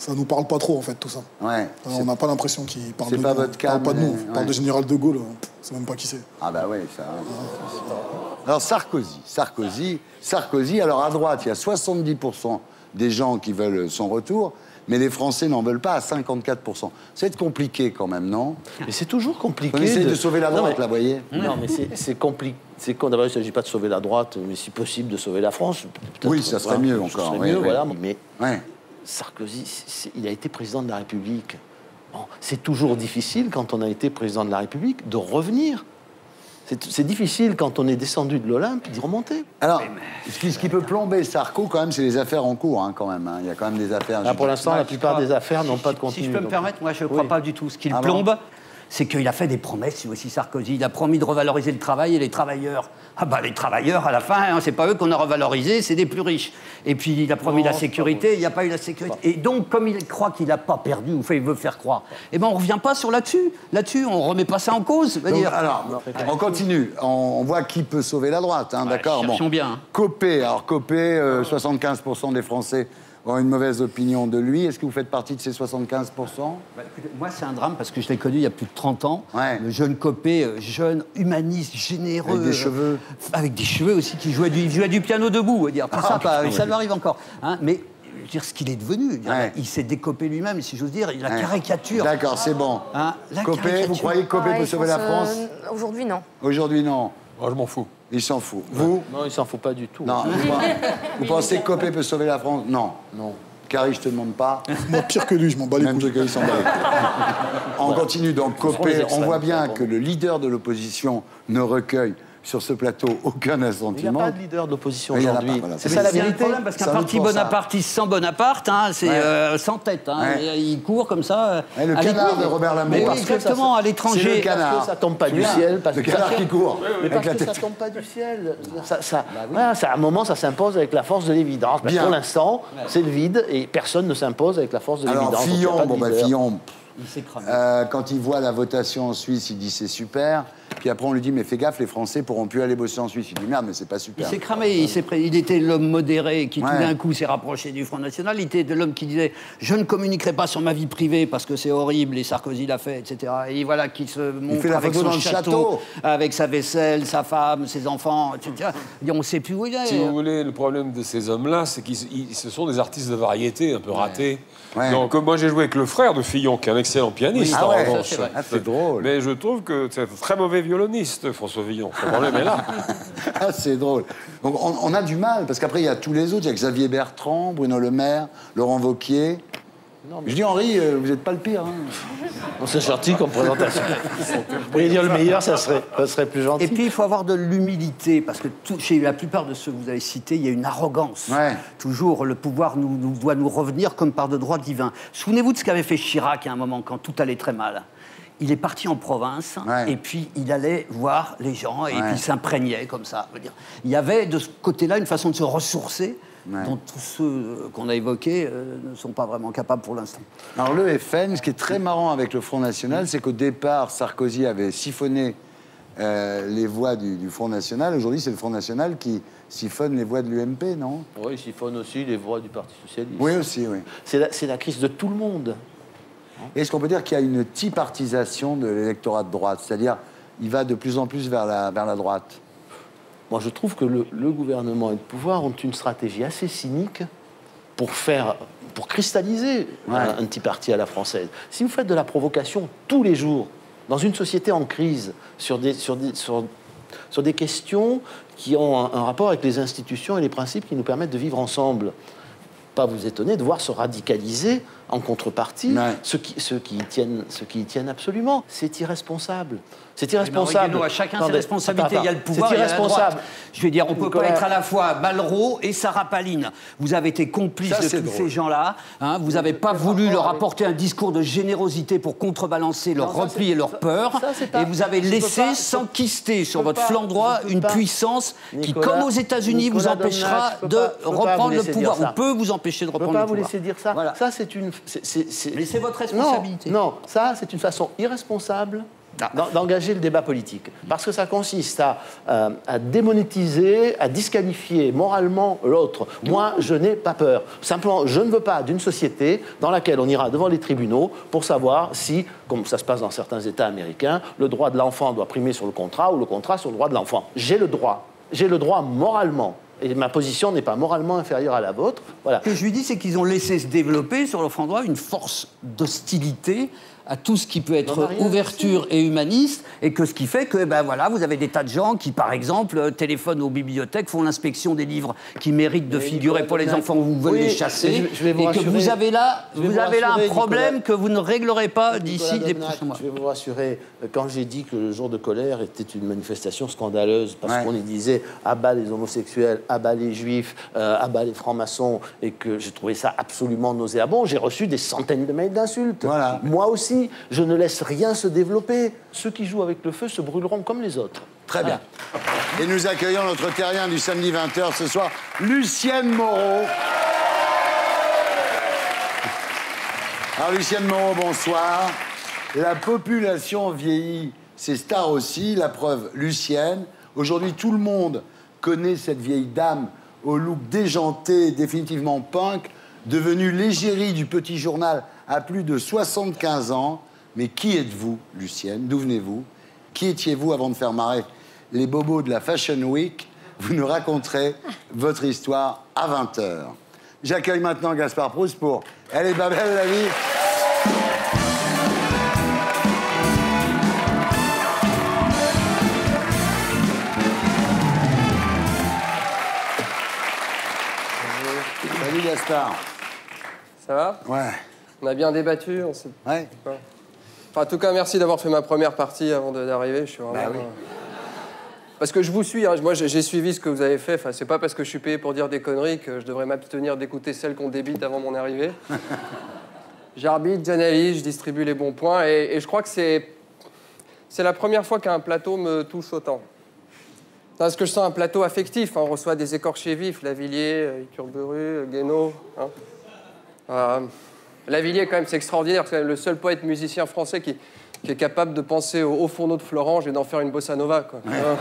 ça nous parle pas trop, en fait, tout ça. Ouais. on n'a pas l'impression qu'il parle c'est de pas nous. votre Il parle pas de nous. mais- Il parle ouais. de général de Gaulle, on sait même pas qui c'est. Ah bah oui, ça. Alors Sarkozy, Sarkozy, Sarkozy. Alors à droite, il y a 70% des gens qui veulent son retour, mais les Français n'en veulent pas à 54%. C'est compliqué quand même, non? Mais c'est toujours compliqué. On essaie de sauver la Non, droite, mais- là, vous voyez Non, mais c'est- c'est compliqué. C'est con. D'abord, il ne s'agit pas de sauver la droite, mais si possible de sauver la France. Oui, ça serait voilà, mieux ça encore, serait oui, mieux, oui. voilà. Mais Ouais. Sarkozy, il a été président de la République. Bon, c'est toujours difficile quand on a été président de la République de revenir. C'est difficile quand on est descendu de l'Olympe d'y remonter. Alors, ce qui, ce qui peut plomber Sarko, quand même, c'est les affaires en cours, hein, quand même. hein. Il y a quand même des affaires. Là, pour l'instant, la plupart des affaires n'ont pas de Si contenu. je peux me donc- permettre, moi je ne crois Oui. pas du tout. Ce qu'il Ah bon plombe, c'est qu'il a fait des promesses, lui aussi Sarkozy. Il a promis de revaloriser le travail et les travailleurs. Ah bah les travailleurs, à la fin, hein, c'est pas eux qu'on a revalorisé, c'est des plus riches. Et puis il a promis la sécurité, il n'y a pas eu la sécurité. Et donc, comme il croit qu'il n'a pas perdu, ou fait, il veut faire croire, eh ben on revient pas sur là-dessus. Là-dessus, on remet pas ça en cause. Donc, dire. alors, on continue. On, voit qui peut sauver la droite, hein, d'accord cherchons bien, hein. Copé, alors Copé, euh, 75% des Français ont une mauvaise opinion de lui. Est-ce que vous faites partie de ces 75% Bah, écoutez, moi, c'est un drame parce que je l'ai connu il y a plus de 30 ans. Le jeune Copé, euh, jeune, humaniste, généreux. Avec des euh, cheveux. Avec des cheveux aussi, qui jouait du, il jouait du piano debout. on va dire. Tout Ah, ça, putain, pas- oui. ça lui arrive encore. hein. mais je veux dire, ce qu'il est devenu, il s'est décopé lui-même, si j'ose dire. La Ouais. caricature. D'accord, c'est bon. Hein, la Copé, vous croyez que Copé Ouais, peut sauver la France euh, Aujourd'hui, non. Aujourd'hui, non. Je m'en fous. Il s'en fout. Vous Non, il s'en fout pas du tout. Non. Vous, vous pensez que Copé peut sauver la France? Non. Non. Carrie, je te demande pas. Moi, pire que lui, je m'en bats les Même couilles. s'en bat les couilles. On continue donc Copé. On voit bien que le leader de l'opposition ne recueille sur ce plateau aucun Il n'y a assentiment. pas de leader de l'opposition a aujourd'hui. voilà. C'est ça la vérité. problème parce qu'un parti bonapartiste sans Bonaparte, hein, c'est Ouais. euh, sans tête. hein. Ouais. Il court comme ça. euh, Ouais, le canard de Robert Lamour. Oui, exactement, à l'étranger. le canard. Parce que ça tombe pas du ciel. Parce Le canard qui court. Mais parce que ça tombe pas du ciel. Ça, ça, voilà, ça, à un moment, ça s'impose avec la force de l'évidence. Pour l'instant, c'est le vide et personne ne s'impose avec la force de Alors l'évidence. Donc, il y a pas Fillon, bon bah. Fillon, Il cramé. euh, quand il voit la votation en Suisse, il dit c'est super. Puis après on lui dit mais fais gaffe, les Français pourront plus aller bosser en Suisse. Il dit merde mais c'est pas Il super. s'est cramé, il, s'est pré- il était l'homme modéré qui Ouais. tout d'un coup s'est rapproché du Front National. Il était de l'homme qui disait je ne communiquerai pas sur ma vie privée parce que c'est horrible et Sarkozy l'a fait, etc. Et voilà qui se montre la avec son dans le château, château. avec sa vaisselle, sa femme, ses enfants, etc. Et on ne sait plus où il est. Si vous voulez, le problème de ces hommes-là, c'est qu'ils ils- ce sont des artistes de variété un peu ratés. Ouais. Donc, moi, j'ai joué avec le frère de Fillon, qui est un excellent pianiste, Ah en ouais, revanche. c'est. Ah, c'est drôle. Mais je trouve que c'est un très mauvais violoniste, François Villon. Le problème est là. Ah, c'est drôle. Donc, on, on a du mal, parce qu'après, il y a tous les autres. Il y a Xavier Bertrand, Bruno Le Maire, Laurent Vauquier. Je dis, Henri, euh, vous n'êtes pas le pire. hein. On s'est sorti comme présentation. Vous pourriez dire le meilleur, ça serait, ça serait plus gentil. Et puis, il faut avoir de l'humilité, parce que tout- chez la plupart de ceux que vous avez cités, il y a une arrogance. Toujours, le pouvoir nous, nous- doit nous revenir comme par de droit divin. Souvenez-vous de ce qu'avait fait Chirac à un moment, quand tout allait très mal. Il est parti en province, et puis il allait voir les gens, et Ouais. puis il s'imprégnait comme ça. Il y avait de ce côté-là une façon de se ressourcer, Ouais. dont tous ceux qu'on a évoqués euh, ne sont pas vraiment capables pour l'instant. Alors le FN, ce qui est très marrant avec le Front National, c'est qu'au départ, Sarkozy avait siphonné euh, les voix du, du Front National. Aujourd'hui, c'est le Front National qui siphonne les voix de l'UMP, non? Oui, il siphonne aussi les voix du Parti Socialiste. Oui, aussi, oui. C'est la, crise de tout le monde. Est-ce qu'on peut dire qu'il y a une typartisation de l'électorat de droite? C'est-à-dire, il va de plus en plus vers la, vers la droite? Moi, je trouve que le, le gouvernement et le pouvoir ont une stratégie assez cynique pour faire, pour cristalliser un, un petit parti à la française. Si vous faites de la provocation tous les jours, dans une société en crise, sur des, sur des, sur, sur des questions qui ont un, un rapport avec les institutions et les principes qui nous permettent de vivre ensemble, pas vous étonner de voir se radicaliser en contrepartie ceux, qui, ceux, qui y tiennent, ceux qui y tiennent absolument. C'est irresponsable. C'est irresponsable. Henri Guénaud, à chacun ses responsabilités. attends, Il y a le pouvoir C'est et il y a la irresponsable. Je veux dire, on ne peut pas être à la fois Malraux et Sarah Palin. Vous avez été complice Ça, de tous drôle. ces gens-là. hein. vous n'avez pas voulu leur apporter un discours de générosité pour contrebalancer leur Non, repli et leur peur. ça, c'est pas- et vous avez je laissé s'enquister sur votre flanc droit une puissance qui, comme aux États-Unis, vous empêchera de reprendre le pouvoir. On peut vous empêcher de Je ne peux reprendre pas le vous pouvoir. laisser dire ça. Ça, c'est une. Mais c'est votre responsabilité. Non, ça, c'est une façon irresponsable d'engager le débat politique. Parce que ça consiste à, euh, à démonétiser, à disqualifier moralement l'autre. Moi, je n'ai pas peur. Simplement, je ne veux pas d'une société dans laquelle on ira devant les tribunaux pour savoir si, comme ça se passe dans certains États américains, le droit de l'enfant doit primer sur le contrat ou le contrat sur le droit de l'enfant. J'ai le droit. J'ai le droit moralement. Et ma position n'est pas moralement inférieure à la vôtre. Voilà. Ce que je lui dis, c'est qu'ils ont laissé se développer sur le front droit une force d'hostilité à tout ce qui peut être ouverture et humaniste, et que ce qui fait que, ben voilà, vous avez des tas de gens qui, par exemple, euh, téléphonent aux bibliothèques, font l'inspection des livres qui méritent de figurer pour les enfants, vous voulez oui, les chasser, je- je vais vous et que vous avez là, vous vous avez là un problème Nicolas. que vous ne réglerez pas d'ici Domenach, prochains mois. Je vais vous rassurer, quand j'ai dit que le jour de colère était une manifestation scandaleuse, parce Ouais. qu'on y disait à bas les homosexuels, à bas les juifs, euh, à bas les francs-maçons, et que j'ai trouvé ça absolument nauséabond, j'ai reçu des centaines de mails d'insultes. Voilà. Moi aussi, je ne laisse rien se développer. Ceux qui jouent avec le feu se brûleront comme les autres. Très bien. Et nous accueillons notre terrien du samedi 20h ce soir, Lucienne Moreau. Alors Lucienne Moreau, bonsoir. La population vieillit, c'est star aussi, la preuve, Lucienne. Aujourd'hui, tout le monde connaît cette vieille dame au look déjanté, définitivement punk, devenue l'égérie du petit journal à plus de 75 ans. Mais qui êtes-vous, Lucienne? D'où venez-vous? Qui étiez-vous avant de faire marrer les bobos de la Fashion Week? Vous nous raconterez votre histoire à 20h. J'accueille maintenant Gaspard Proust pour Elle est pas belle la vie Salut Gaspard. Ça va? Ouais. On a bien débattu, on s'est... Ouais. Enfin, en tout cas, merci d'avoir fait ma première partie avant d'arriver. Je suis vraiment. Bah oui. Parce que je vous suis, hein. moi j'ai suivi ce que vous avez fait. Enfin, c'est pas parce que je suis payé pour dire des conneries que je devrais m'abstenir d'écouter celles qu'on débite avant mon arrivée. J'arbitre, j'analyse, je distribue les bons points et, et je crois que c'est c'est la première fois qu'un plateau me touche autant. Parce que je sens un plateau affectif. hein. On reçoit des écorchés vifs, Lavillier, euh, Iturburu, euh, Guénaud. hein. Euh, Lavillier, quand même, c'est extraordinaire. C'est le seul poète musicien français qui, qui est capable de penser au haut fourneau de Florange et d'en faire une bossa nova. Quoi. Hein.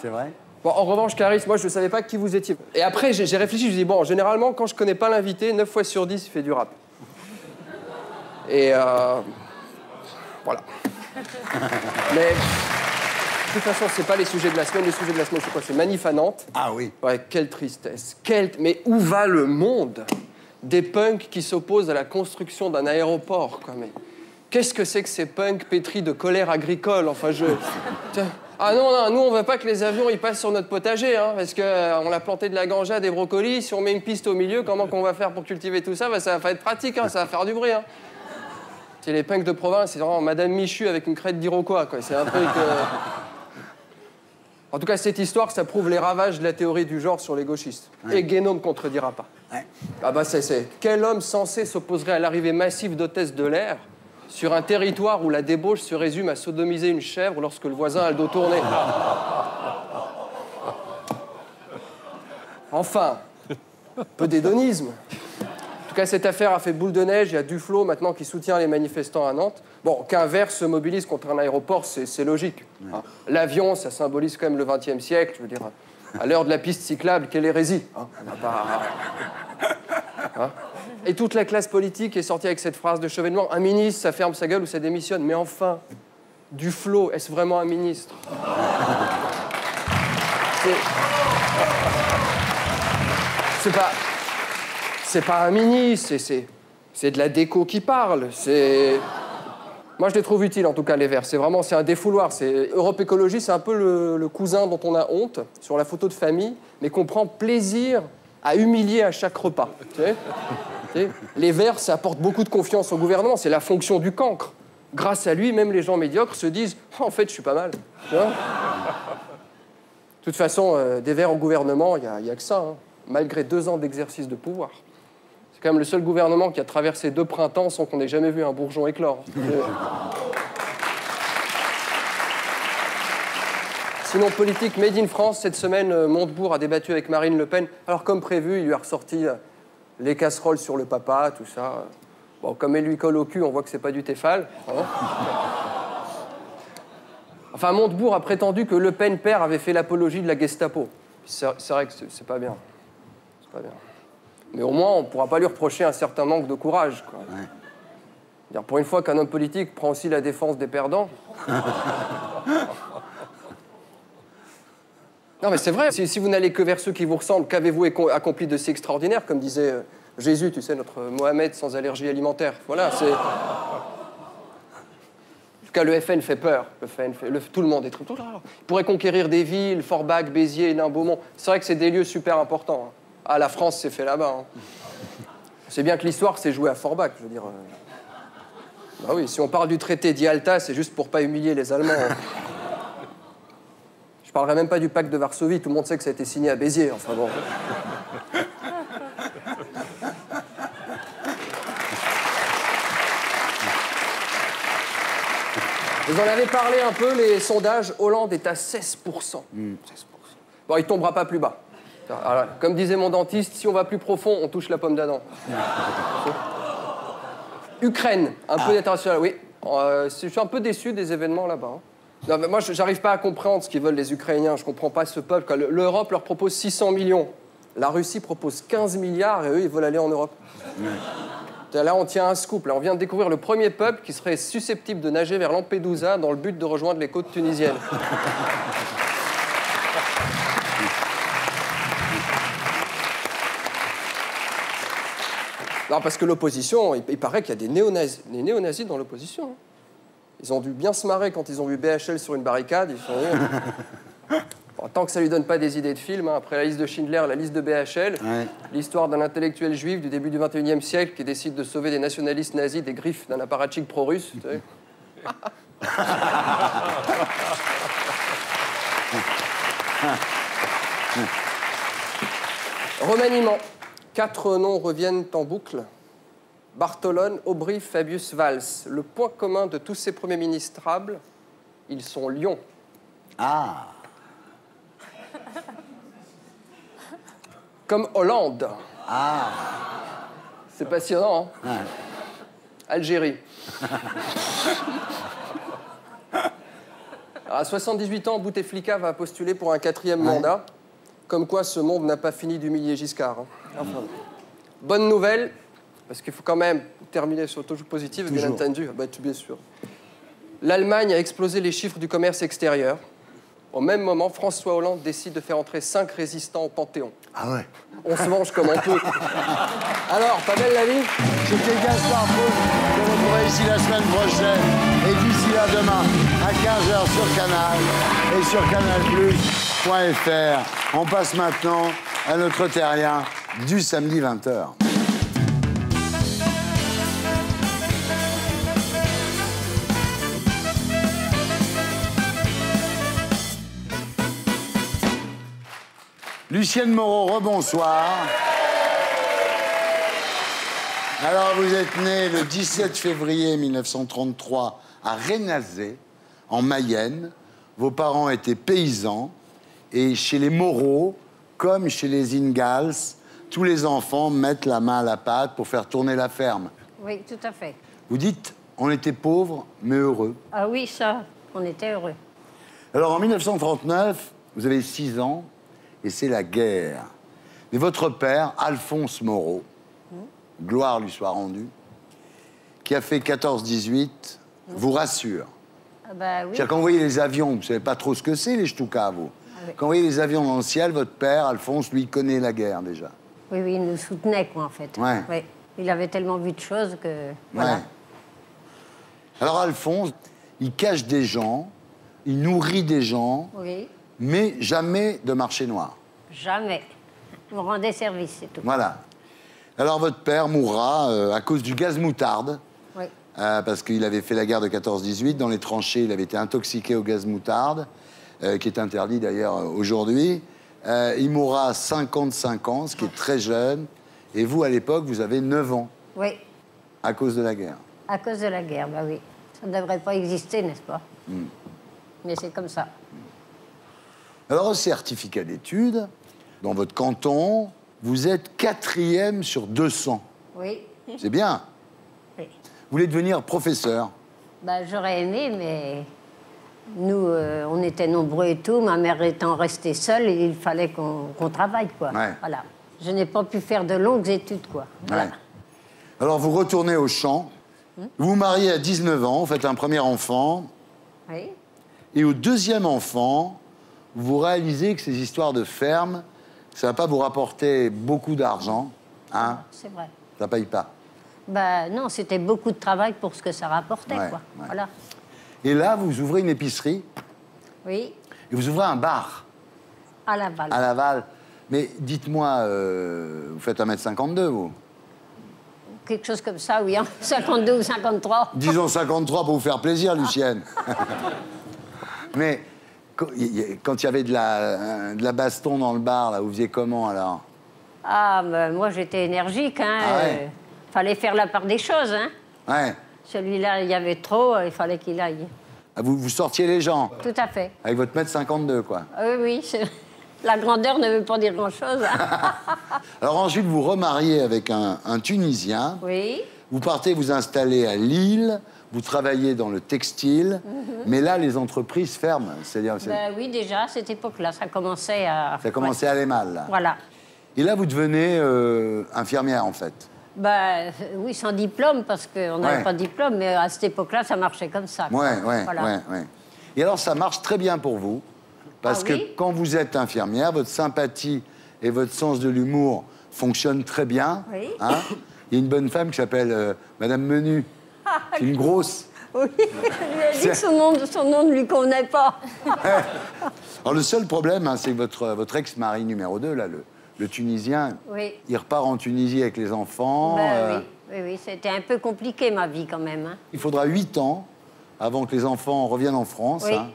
C'est vrai Bon, en revanche, Caris, moi, je ne savais pas qui vous étiez. Et après, j'ai réfléchi, je me suis dit, bon, généralement, quand je connais pas l'invité, 9 fois sur 10, il fait du rap. Et euh, voilà. Mais de toute façon, c'est pas les sujets de la semaine. Les sujets de la semaine, c'est quoi? C'est Manif à Nantes. Ah oui. Ouais, quelle tristesse. Quelle... Mais où va le monde? Des punks qui s'opposent à la construction d'un aéroport, quoi. Mais Qu'est-ce que c'est que ces punks pétris de colère agricole? Enfin, je. Ah non, non, nous, on veut pas que les avions ils passent sur notre potager, hein, parce qu'on a planté de la ganja, des brocolis. Si on met une piste au milieu, comment qu'on va faire pour cultiver tout ça? Bah, Ça va être pratique, hein, ça va faire du bruit. Hein. C'est les punks de province, c'est vraiment Madame Michu avec une crête d'Iroquois, quoi. C'est un truc. euh, En tout cas, cette histoire, ça prouve les ravages de la théorie du genre sur les gauchistes. Et Guénon ne contredira pas. Ah bah c'est, c'est. Quel homme censé s'opposerait à l'arrivée massive d'hôtesses de l'air sur un territoire où la débauche se résume à sodomiser une chèvre lorsque le voisin a le dos tourné? Enfin, peu d'hédonisme. En tout cas, cette affaire a fait boule de neige. Il y a Duflo maintenant qui soutient les manifestants à Nantes. Bon, qu'un verre se mobilise contre un aéroport, c'est, c'est logique. hein. L'avion, ça symbolise quand même le XXe siècle. Je veux dire, à l'heure de la piste cyclable, quelle hérésie hein. On n'a pas- Hein Et toute la classe politique est sortie avec cette phrase de chevènement un ministre, ça ferme sa gueule ou ça démissionne. Mais enfin, Duflo, est-ce vraiment un ministre? C'est- pas. C'est pas un ministre. C'est de la déco qui parle. C'est. Moi, je les trouve utiles, en tout cas, les Verts. C'est vraiment, c'est un défouloir. C'est Europe Écologie, c'est un peu le, cousin dont on a honte sur la photo de famille, mais qu'on prend plaisir à humilier à chaque repas. Les Verts, ça apporte beaucoup de confiance au gouvernement. C'est la fonction du cancre. Grâce à lui, même les gens médiocres se disent En fait, je suis pas mal. De toute façon, euh, des Verts au gouvernement, il n'y a que ça. hein. Malgré deux ans d'exercice de pouvoir. Quand même le seul gouvernement qui a traversé deux printemps sans qu'on ait jamais vu un bourgeon éclore. Euh, Sinon, politique made in France, cette semaine, euh, Montebourg a débattu avec Marine Le Pen. Alors, comme prévu, il lui a ressorti euh, les casseroles sur le papa, tout ça. Bon, comme elle lui colle au cul, on voit que c'est pas du Tefal. hein. Enfin, Montebourg a prétendu que Le Pen père avait fait l'apologie de la Gestapo. C'est vrai que c'est pas bien. C'est pas bien. Mais au moins, on ne pourra pas lui reprocher un certain manque de courage. quoi. Pour une fois qu'un homme politique prend aussi la défense des perdants. Non, mais c'est vrai. Si, si vous n'allez que vers ceux qui vous ressemblent, qu'avez-vous accompli de si extraordinaire, comme disait euh, Jésus, tu sais, notre Mohamed sans allergie alimentaire. Voilà, c'est. En tout cas, le FN fait peur. Le FN fait- le- tout le monde est tout- Il pourrait conquérir des villes, Forbach, Béziers, Hénin-Beaumont. C'est vrai que c'est des lieux super importants. hein. Ah, la France s'est fait là-bas. hein. C'est bien que l'histoire s'est jouée à Forbach, je veux dire. euh. Bah oui, si on parle du traité d'Yalta, c'est juste pour pas humilier les Allemands. hein. Je parlerai même pas du pacte de Varsovie, tout le monde sait que ça a été signé à Béziers, enfin bon. Vous en avez parlé un peu, les sondages, Hollande est à 16%. 16%. Bon, il tombera pas plus bas. Alors, comme disait mon dentiste, si on va plus profond, on touche la pomme d'Adam. Ukraine, un peu d'international, oui. Euh, je suis un peu déçu des événements là-bas. hein. Non, mais moi, je n'arrive pas à comprendre ce qu'ils veulent les Ukrainiens. Je comprends pas ce peuple. L'Europe leur propose 600 millions. La Russie propose 15 milliards et eux, ils veulent aller en Europe. Là, on tient un scoop. Là, on vient de découvrir le premier peuple qui serait susceptible de nager vers Lampedusa dans le but de rejoindre les côtes tunisiennes. Non, parce que l'opposition, il, il paraît qu'il y a des néo-nazis, des dans l'opposition. Ils ont dû bien se marrer quand ils ont vu BHL sur une barricade. Ils se sont dit, Bon, tant que ça lui donne pas des idées de film, hein, après la liste de Schindler, la liste de BHL, l'histoire d'un intellectuel juif du début du 21e siècle qui décide de sauver des nationalistes nazis des griffes d'un apparatchik pro-russe. tu sais. Remaniement. Quatre noms reviennent en boucle. Bartolone, Aubry, Fabius, Valls. Le point commun de tous ces premiers ministrables, ils sont lions. Ah Comme Hollande. Ah C'est passionnant, hein Algérie. Alors, à 78 ans, Bouteflika va postuler pour un quatrième mandat. Comme quoi, ce monde n'a pas fini d'humilier Giscard. hein. Enfin, bonne nouvelle, parce qu'il faut quand même terminer sur toujours positive, bien entendu. Ah bah, tout bien sûr. L'Allemagne a explosé les chiffres du commerce extérieur. Au même moment, François Hollande décide de faire entrer cinq résistants au Panthéon. Ah ouais On se venge comme on peut. Alors, pas belle la vie C'était Gaspard Proust. Je vous retrouverai ici la semaine prochaine. Et d'ici là, demain, à 15h sur Canal et sur On passe maintenant à notre terrien du samedi 20h. Lucienne Moreau, rebonsoir. Alors, vous êtes né le 17 février 1933 à Rénazé, en Mayenne. Vos parents étaient paysans. Et chez les Moreau, comme chez les Ingalls, tous les enfants mettent la main à la pâte pour faire tourner la ferme. Oui, tout à fait. Vous dites, on était pauvres, mais heureux. Ah oui, ça, on était heureux. Alors, en 1939, vous avez 6 ans et c'est la guerre. Mais votre père, Alphonse Moreau, gloire lui soit rendue, qui a fait 14-18, vous rassure. Ah bah oui. Quand vous voyez les avions, vous ne savez pas trop ce que c'est, les Stuka, vous. Oui. Quand vous voyez les avions dans le ciel, votre père, Alphonse, lui, connaît la guerre déjà. Oui, oui, il nous soutenait, quoi, en fait. Ouais. Oui. Il avait tellement vu de choses que. Voilà. Ouais. Alors Alphonse, il cache des gens, il nourrit des gens, Oui, mais jamais de marché noir. jamais. Vous rendez service, c'est tout. Voilà. Alors votre père mourra euh, à cause du gaz moutarde, Oui. euh, parce qu'il avait fait la guerre de 14-18. Dans les tranchées, il avait été intoxiqué au gaz moutarde, euh, qui est interdit d'ailleurs aujourd'hui. Euh, il mourra à 55 ans, ce qui est très jeune. Et vous, à l'époque, vous avez 9 ans, Oui, à cause de la guerre. à cause de la guerre, bah oui. Ça ne devrait pas exister, n'est-ce pas? Hmm. Mais c'est comme ça. Alors, au certificat d'études, dans votre canton, vous êtes quatrième sur 200. Oui. C'est bien. Oui. Vous voulez devenir professeur? Bah, J'aurais aimé, mais nous, euh, on était nombreux et tout. Ma mère étant restée seule, il fallait qu'on travaille, quoi. Ouais. Voilà. Je n'ai pas pu faire de longues études, quoi. Voilà. Ouais. Alors, vous retournez au champ. Vous vous mariez à 19 ans, vous faites un premier enfant. Oui. Et au deuxième enfant, vous réalisez que ces histoires de ferme, ça ne va pas vous rapporter beaucoup d'argent. Hein? C'est vrai. Ça paye pas. Bah non, c'était beaucoup de travail pour ce que ça rapportait, Ouais, quoi. Voilà. Et là, vous ouvrez une épicerie Oui, et vous ouvrez un bar à Laval. à Laval. Mais dites-moi, euh, vous faites 1m52, vous Quelque chose comme ça, oui. hein. 52 ou 53. Disons 53 pour vous faire plaisir, Lucienne. Mais quand il y- avait de la, de la baston dans le bar, là, vous faisiez comment alors? Ah, bah, moi, j'étais énergique. Hein. Ah ouais. euh, fallait faire la part des choses. Hein. Ouais. Celui-là, il y avait trop, il fallait qu'il aille. Ah, Vous, vous sortiez les gens Tout à fait. avec votre mètre 52, quoi. Oui, oui. La grandeur ne veut pas dire grand-chose. Alors ensuite, vous remariez avec un, un Tunisien. oui. Vous partez vous installer à Lille. Vous travaillez dans le textile. Mhm. Mais là, les entreprises ferment. C'est-à-dire, c'est- Ben oui, déjà, à cette époque-là, ça commençait à. ça commençait Ouais. à aller mal. Là. Voilà. Et là, vous devenez euh, infirmière, en fait. Ben, oui, sans diplôme, parce qu'on n'avait Ouais. pas de diplôme, mais à cette époque-là, ça marchait comme ça. Voilà. ouais, ouais. Et alors, ça marche très bien pour vous, parce Ah que oui quand vous êtes infirmière, votre sympathie et votre sens de l'humour fonctionnent très bien. Oui. hein. Il y a une bonne femme qui s'appelle euh, Madame Menu. C'est une grosse. Oui, lui ai dit que son nom, son nom ne lui convenait pas. Alors, le seul problème, hein, c'est que votre, votre ex-mari numéro 2, là, le, le Tunisien, Oui. il repart en Tunisie avec les enfants. Ben euh, oui, oui, oui, c'était un peu compliqué ma vie quand même. hein. Il faudra 8 ans avant que les enfants reviennent en France. Oui. hein.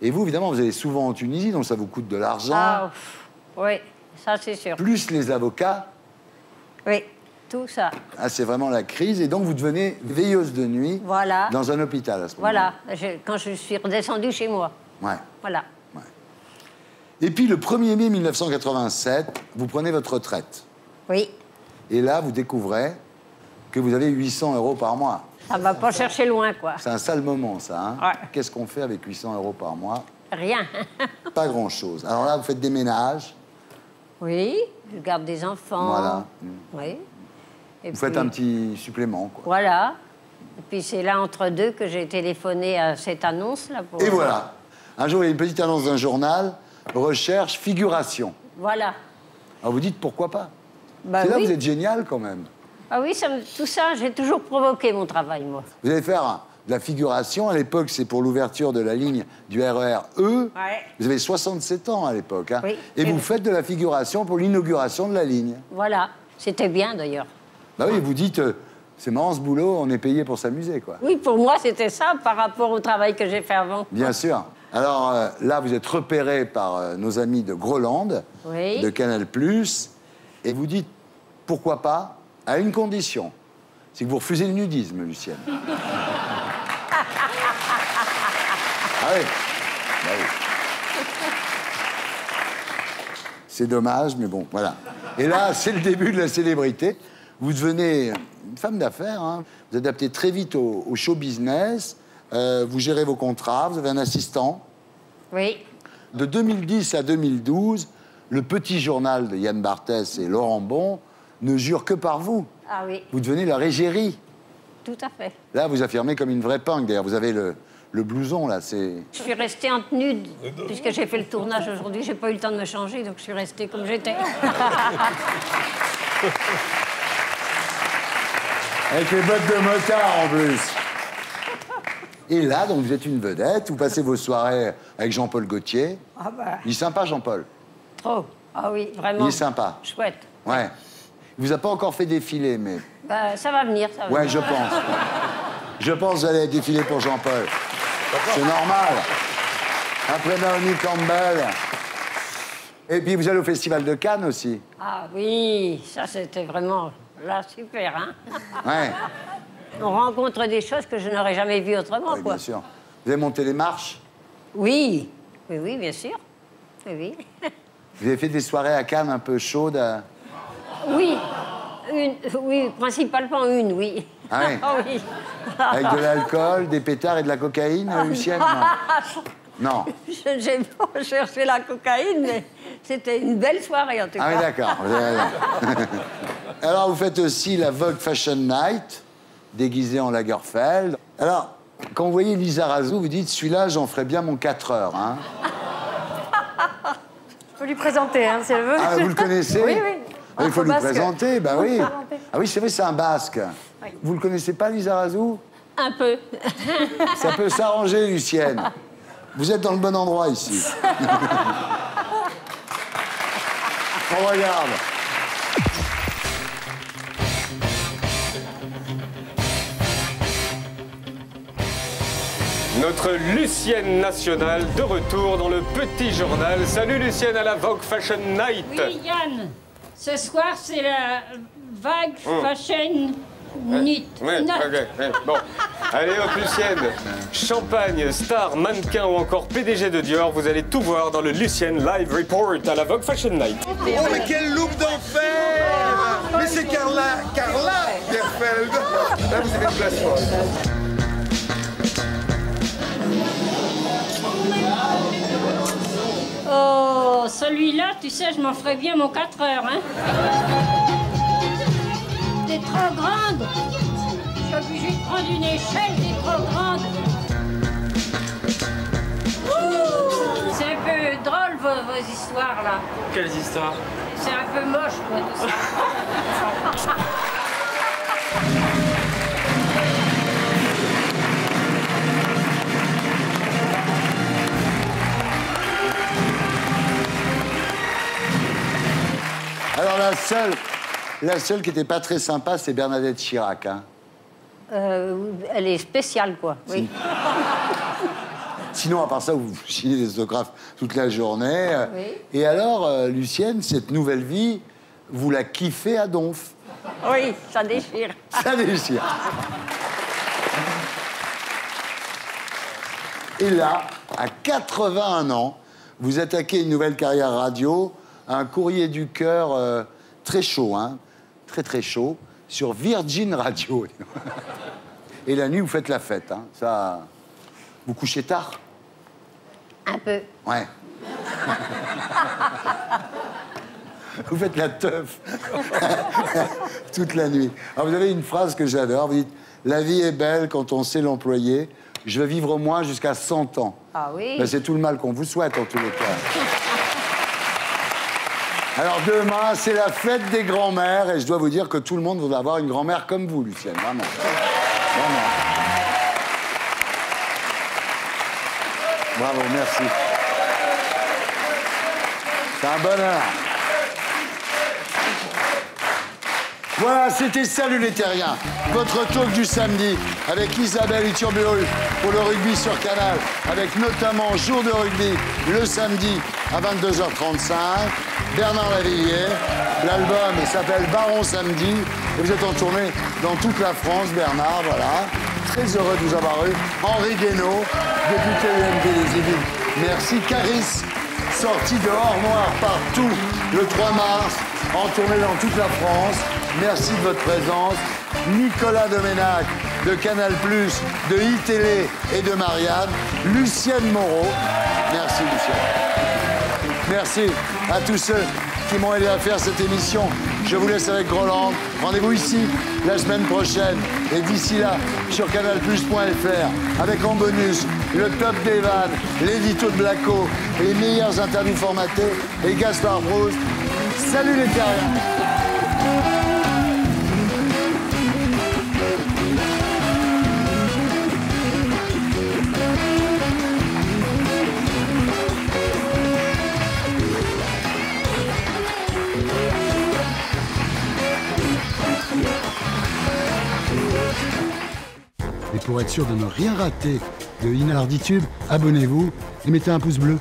Et vous, évidemment, vous allez souvent en Tunisie, donc ça vous coûte de l'argent. Ah, oui, ça c'est sûr. Plus les avocats, Oui, tout ça. ah, c'est vraiment la crise. Et donc, vous devenez veilleuse de nuit Voilà. dans un hôpital à ce moment-là. Voilà, je- quand je suis redescendue chez moi. Ouais. Voilà. Et puis, le 1er mai 1987, vous prenez votre retraite. Oui, Et là, vous découvrez que vous avez 800 euros par mois. ça va pas chercher loin, quoi. C'est un sale moment, ça. hein Ouais. Qu'est-ce qu'on fait avec 800 euros par mois? Rien. Pas grand-chose. Alors là, vous faites des ménages. oui, je garde des enfants. Voilà. Oui. Et Vous faites un petit supplément, quoi. Voilà. Et puis c'est là entre deux que j'ai téléphoné à cette annonce là. Pour... Et voilà. Un jour, il y a une petite annonce d'un journal, recherche figuration. Voilà. Alors vous dites pourquoi pas Bah C'est là oui. vous êtes génial quand même. Ah oui, ça me- tout ça, j'ai toujours provoqué mon travail, moi. Vous allez faire de la figuration. À l'époque, c'est pour l'ouverture de la ligne du RER E. Vous avez 67 ans à l'époque. hein. Oui. Et vous faites de la figuration pour l'inauguration de la ligne. Voilà. C'était bien, d'ailleurs. Bah oui, vous dites, euh, c'est marrant ce boulot, on est payé pour s'amuser, quoi. Oui, pour moi, c'était ça par rapport au travail que j'ai fait avant. Bien sûr. Alors euh, là, vous êtes repéré par euh, nos amis de Groland, Oui. de Canal+, et vous dites, pourquoi pas, à une condition. C'est que vous refusez le nudisme, Lucienne. Ah oui. Bah oui. C'est dommage, mais bon, voilà. Et là, c'est le début de la célébrité. Vous devenez une femme d'affaires. hein. Vous adaptez très vite au, au show business. Euh, vous gérez vos contrats. Vous avez un assistant. Oui. De 2010 à 2012, le petit journal de Yann Barthès et Laurent Bon ne jure que par vous. Ah oui, Vous devenez la régérie. tout à fait. Là, vous affirmez comme une vraie punk. D'ailleurs, vous avez le, le blouson, là. C'est. Je suis restée en tenue, de- puisque j'ai fait le tournage aujourd'hui, j'ai pas eu le temps de me changer, donc je suis restée comme j'étais. Avec les bottes de motard en plus. Et là, donc, vous êtes une vedette, vous passez vos soirées avec Jean-Paul Gaultier. Ah bah, Il est sympa, Jean-Paul. trop. Ah oui, vraiment. Il est sympa. Chouette. Ouais. Il vous a pas encore fait défiler, mais. Bah, ça va venir, ça va Ouais, venir. je pense. Je pense que vous allez défiler pour Jean-Paul. C'est normal. Après Naomi Campbell. Et puis, vous allez au Festival de Cannes aussi. Ah oui, ça c'était vraiment là super, hein Ouais, On rencontre des choses que je n'aurais jamais vues autrement, quoi. bien sûr. Vous avez monté les marches? Oui, oui, oui, bien sûr. Oui, oui. Vous avez fait des soirées à Cannes un peu chaudes à- Oui, une, oui, principalement une, oui. Ah oui. Avec de l'alcool, des pétards et de la cocaïne, Lucienne Non? Non. J'ai pas cherché la cocaïne, mais c'était une belle soirée en tout Ah cas. oui, d'accord. Alors, vous faites aussi la Vogue Fashion Night, déguisée en Lagerfeld. Alors, quand vous voyez Lisa Razou, vous dites, celui-là, j'en ferais bien mon 4 heures. Hein. Je peux lui présenter, hein, si elle veut. Ah, vous le connaissez Oui, oui. Ah, Il faut lui présenter, bah oui. Ah oui, c'est vrai, c'est un basque. Vous le connaissez pas, Lisa Razou? Un peu. Ça peut s'arranger, Lucienne. Vous êtes dans le bon endroit ici. On regarde. Notre Lucienne nationale de retour dans le petit journal. Salut Lucienne à la Vogue Fashion Night. Oui, Yann, ce soir, c'est la vague Hum. fashion night. Ouais, Night. ok, bon. Allez hop Lucienne. Champagne, star, mannequin ou encore PDG de Dior, vous allez tout voir dans le Lucienne Live Report à la Vogue Fashion Night. Oh, mais quel look d'enfer Mais c'est Carla, Carla Gerfeld Là, vous avez une place Oh, celui-là, tu sais, je m'en ferais bien mon 4 heures, hein. T'es trop grande. Je suis obligée de prendre une échelle, t'es trop grande. C'est un peu drôle, vos, vos histoires, là. Quelles histoires? C'est un peu moche, quoi, tout ça. Alors la seule, la seule qui n'était pas très sympa, c'est Bernadette Chirac. hein. Euh, elle est spéciale, quoi. Oui. Sinon, à part ça, vous signez des autographes toute la journée. Oui. Et alors, euh, Lucienne, cette nouvelle vie, vous la kiffez à donf. Oui, ça déchire. Ça déchire. Et là, à 81 ans, vous attaquez une nouvelle carrière radio, un courrier du cœur euh, très chaud, hein, très très chaud, sur Virgin Radio. Et la nuit, vous faites la fête. hein. Ça, vous couchez tard? Un peu. Ouais. Vous faites la teuf toute la nuit. Alors vous avez une phrase que j'adore. Vous dites La vie est belle quand on sait l'employer. Je veux vivre au moins jusqu'à 100 ans. Ah oui. Ben, c'est tout le mal qu'on vous souhaite en tous les cas. Alors demain, c'est la fête des grands-mères et je dois vous dire que tout le monde voudrait avoir une grand-mère comme vous, Lucienne, vraiment. Vraiment. Bravo, merci. C'est un bonheur. Voilà, c'était Salut les Terriens, votre talk du samedi avec Isabelle Iturbul pour le rugby sur Canal, avec notamment Jour de rugby le samedi à 22h35, Bernard Lavillier. L'album s'appelle Baron Samedi et vous êtes en tournée dans toute la France, Bernard, voilà. Très heureux de vous avoir eu. Henri Guénaud, député UMP des Yvelines. Merci, Caris, sorti de Hors Noir partout le 3 mars, en tournée dans toute la France. Merci de votre présence. Nicolas Doménac de Canal+, de iTélé et de Marianne. Lucienne Moreau. Merci, Lucienne. Merci à tous ceux qui m'ont aidé à faire cette émission. Je vous laisse avec Roland. Rendez-vous ici la semaine prochaine. Et d'ici là, sur canalplus.fr, avec en bonus le top des vannes, l'édito de Blacko, les meilleures interviews formatées et Gaspard Proust. Salut les terriens pour être sûr de ne rien rater de Inarditube, abonnez-vous et mettez un pouce bleu.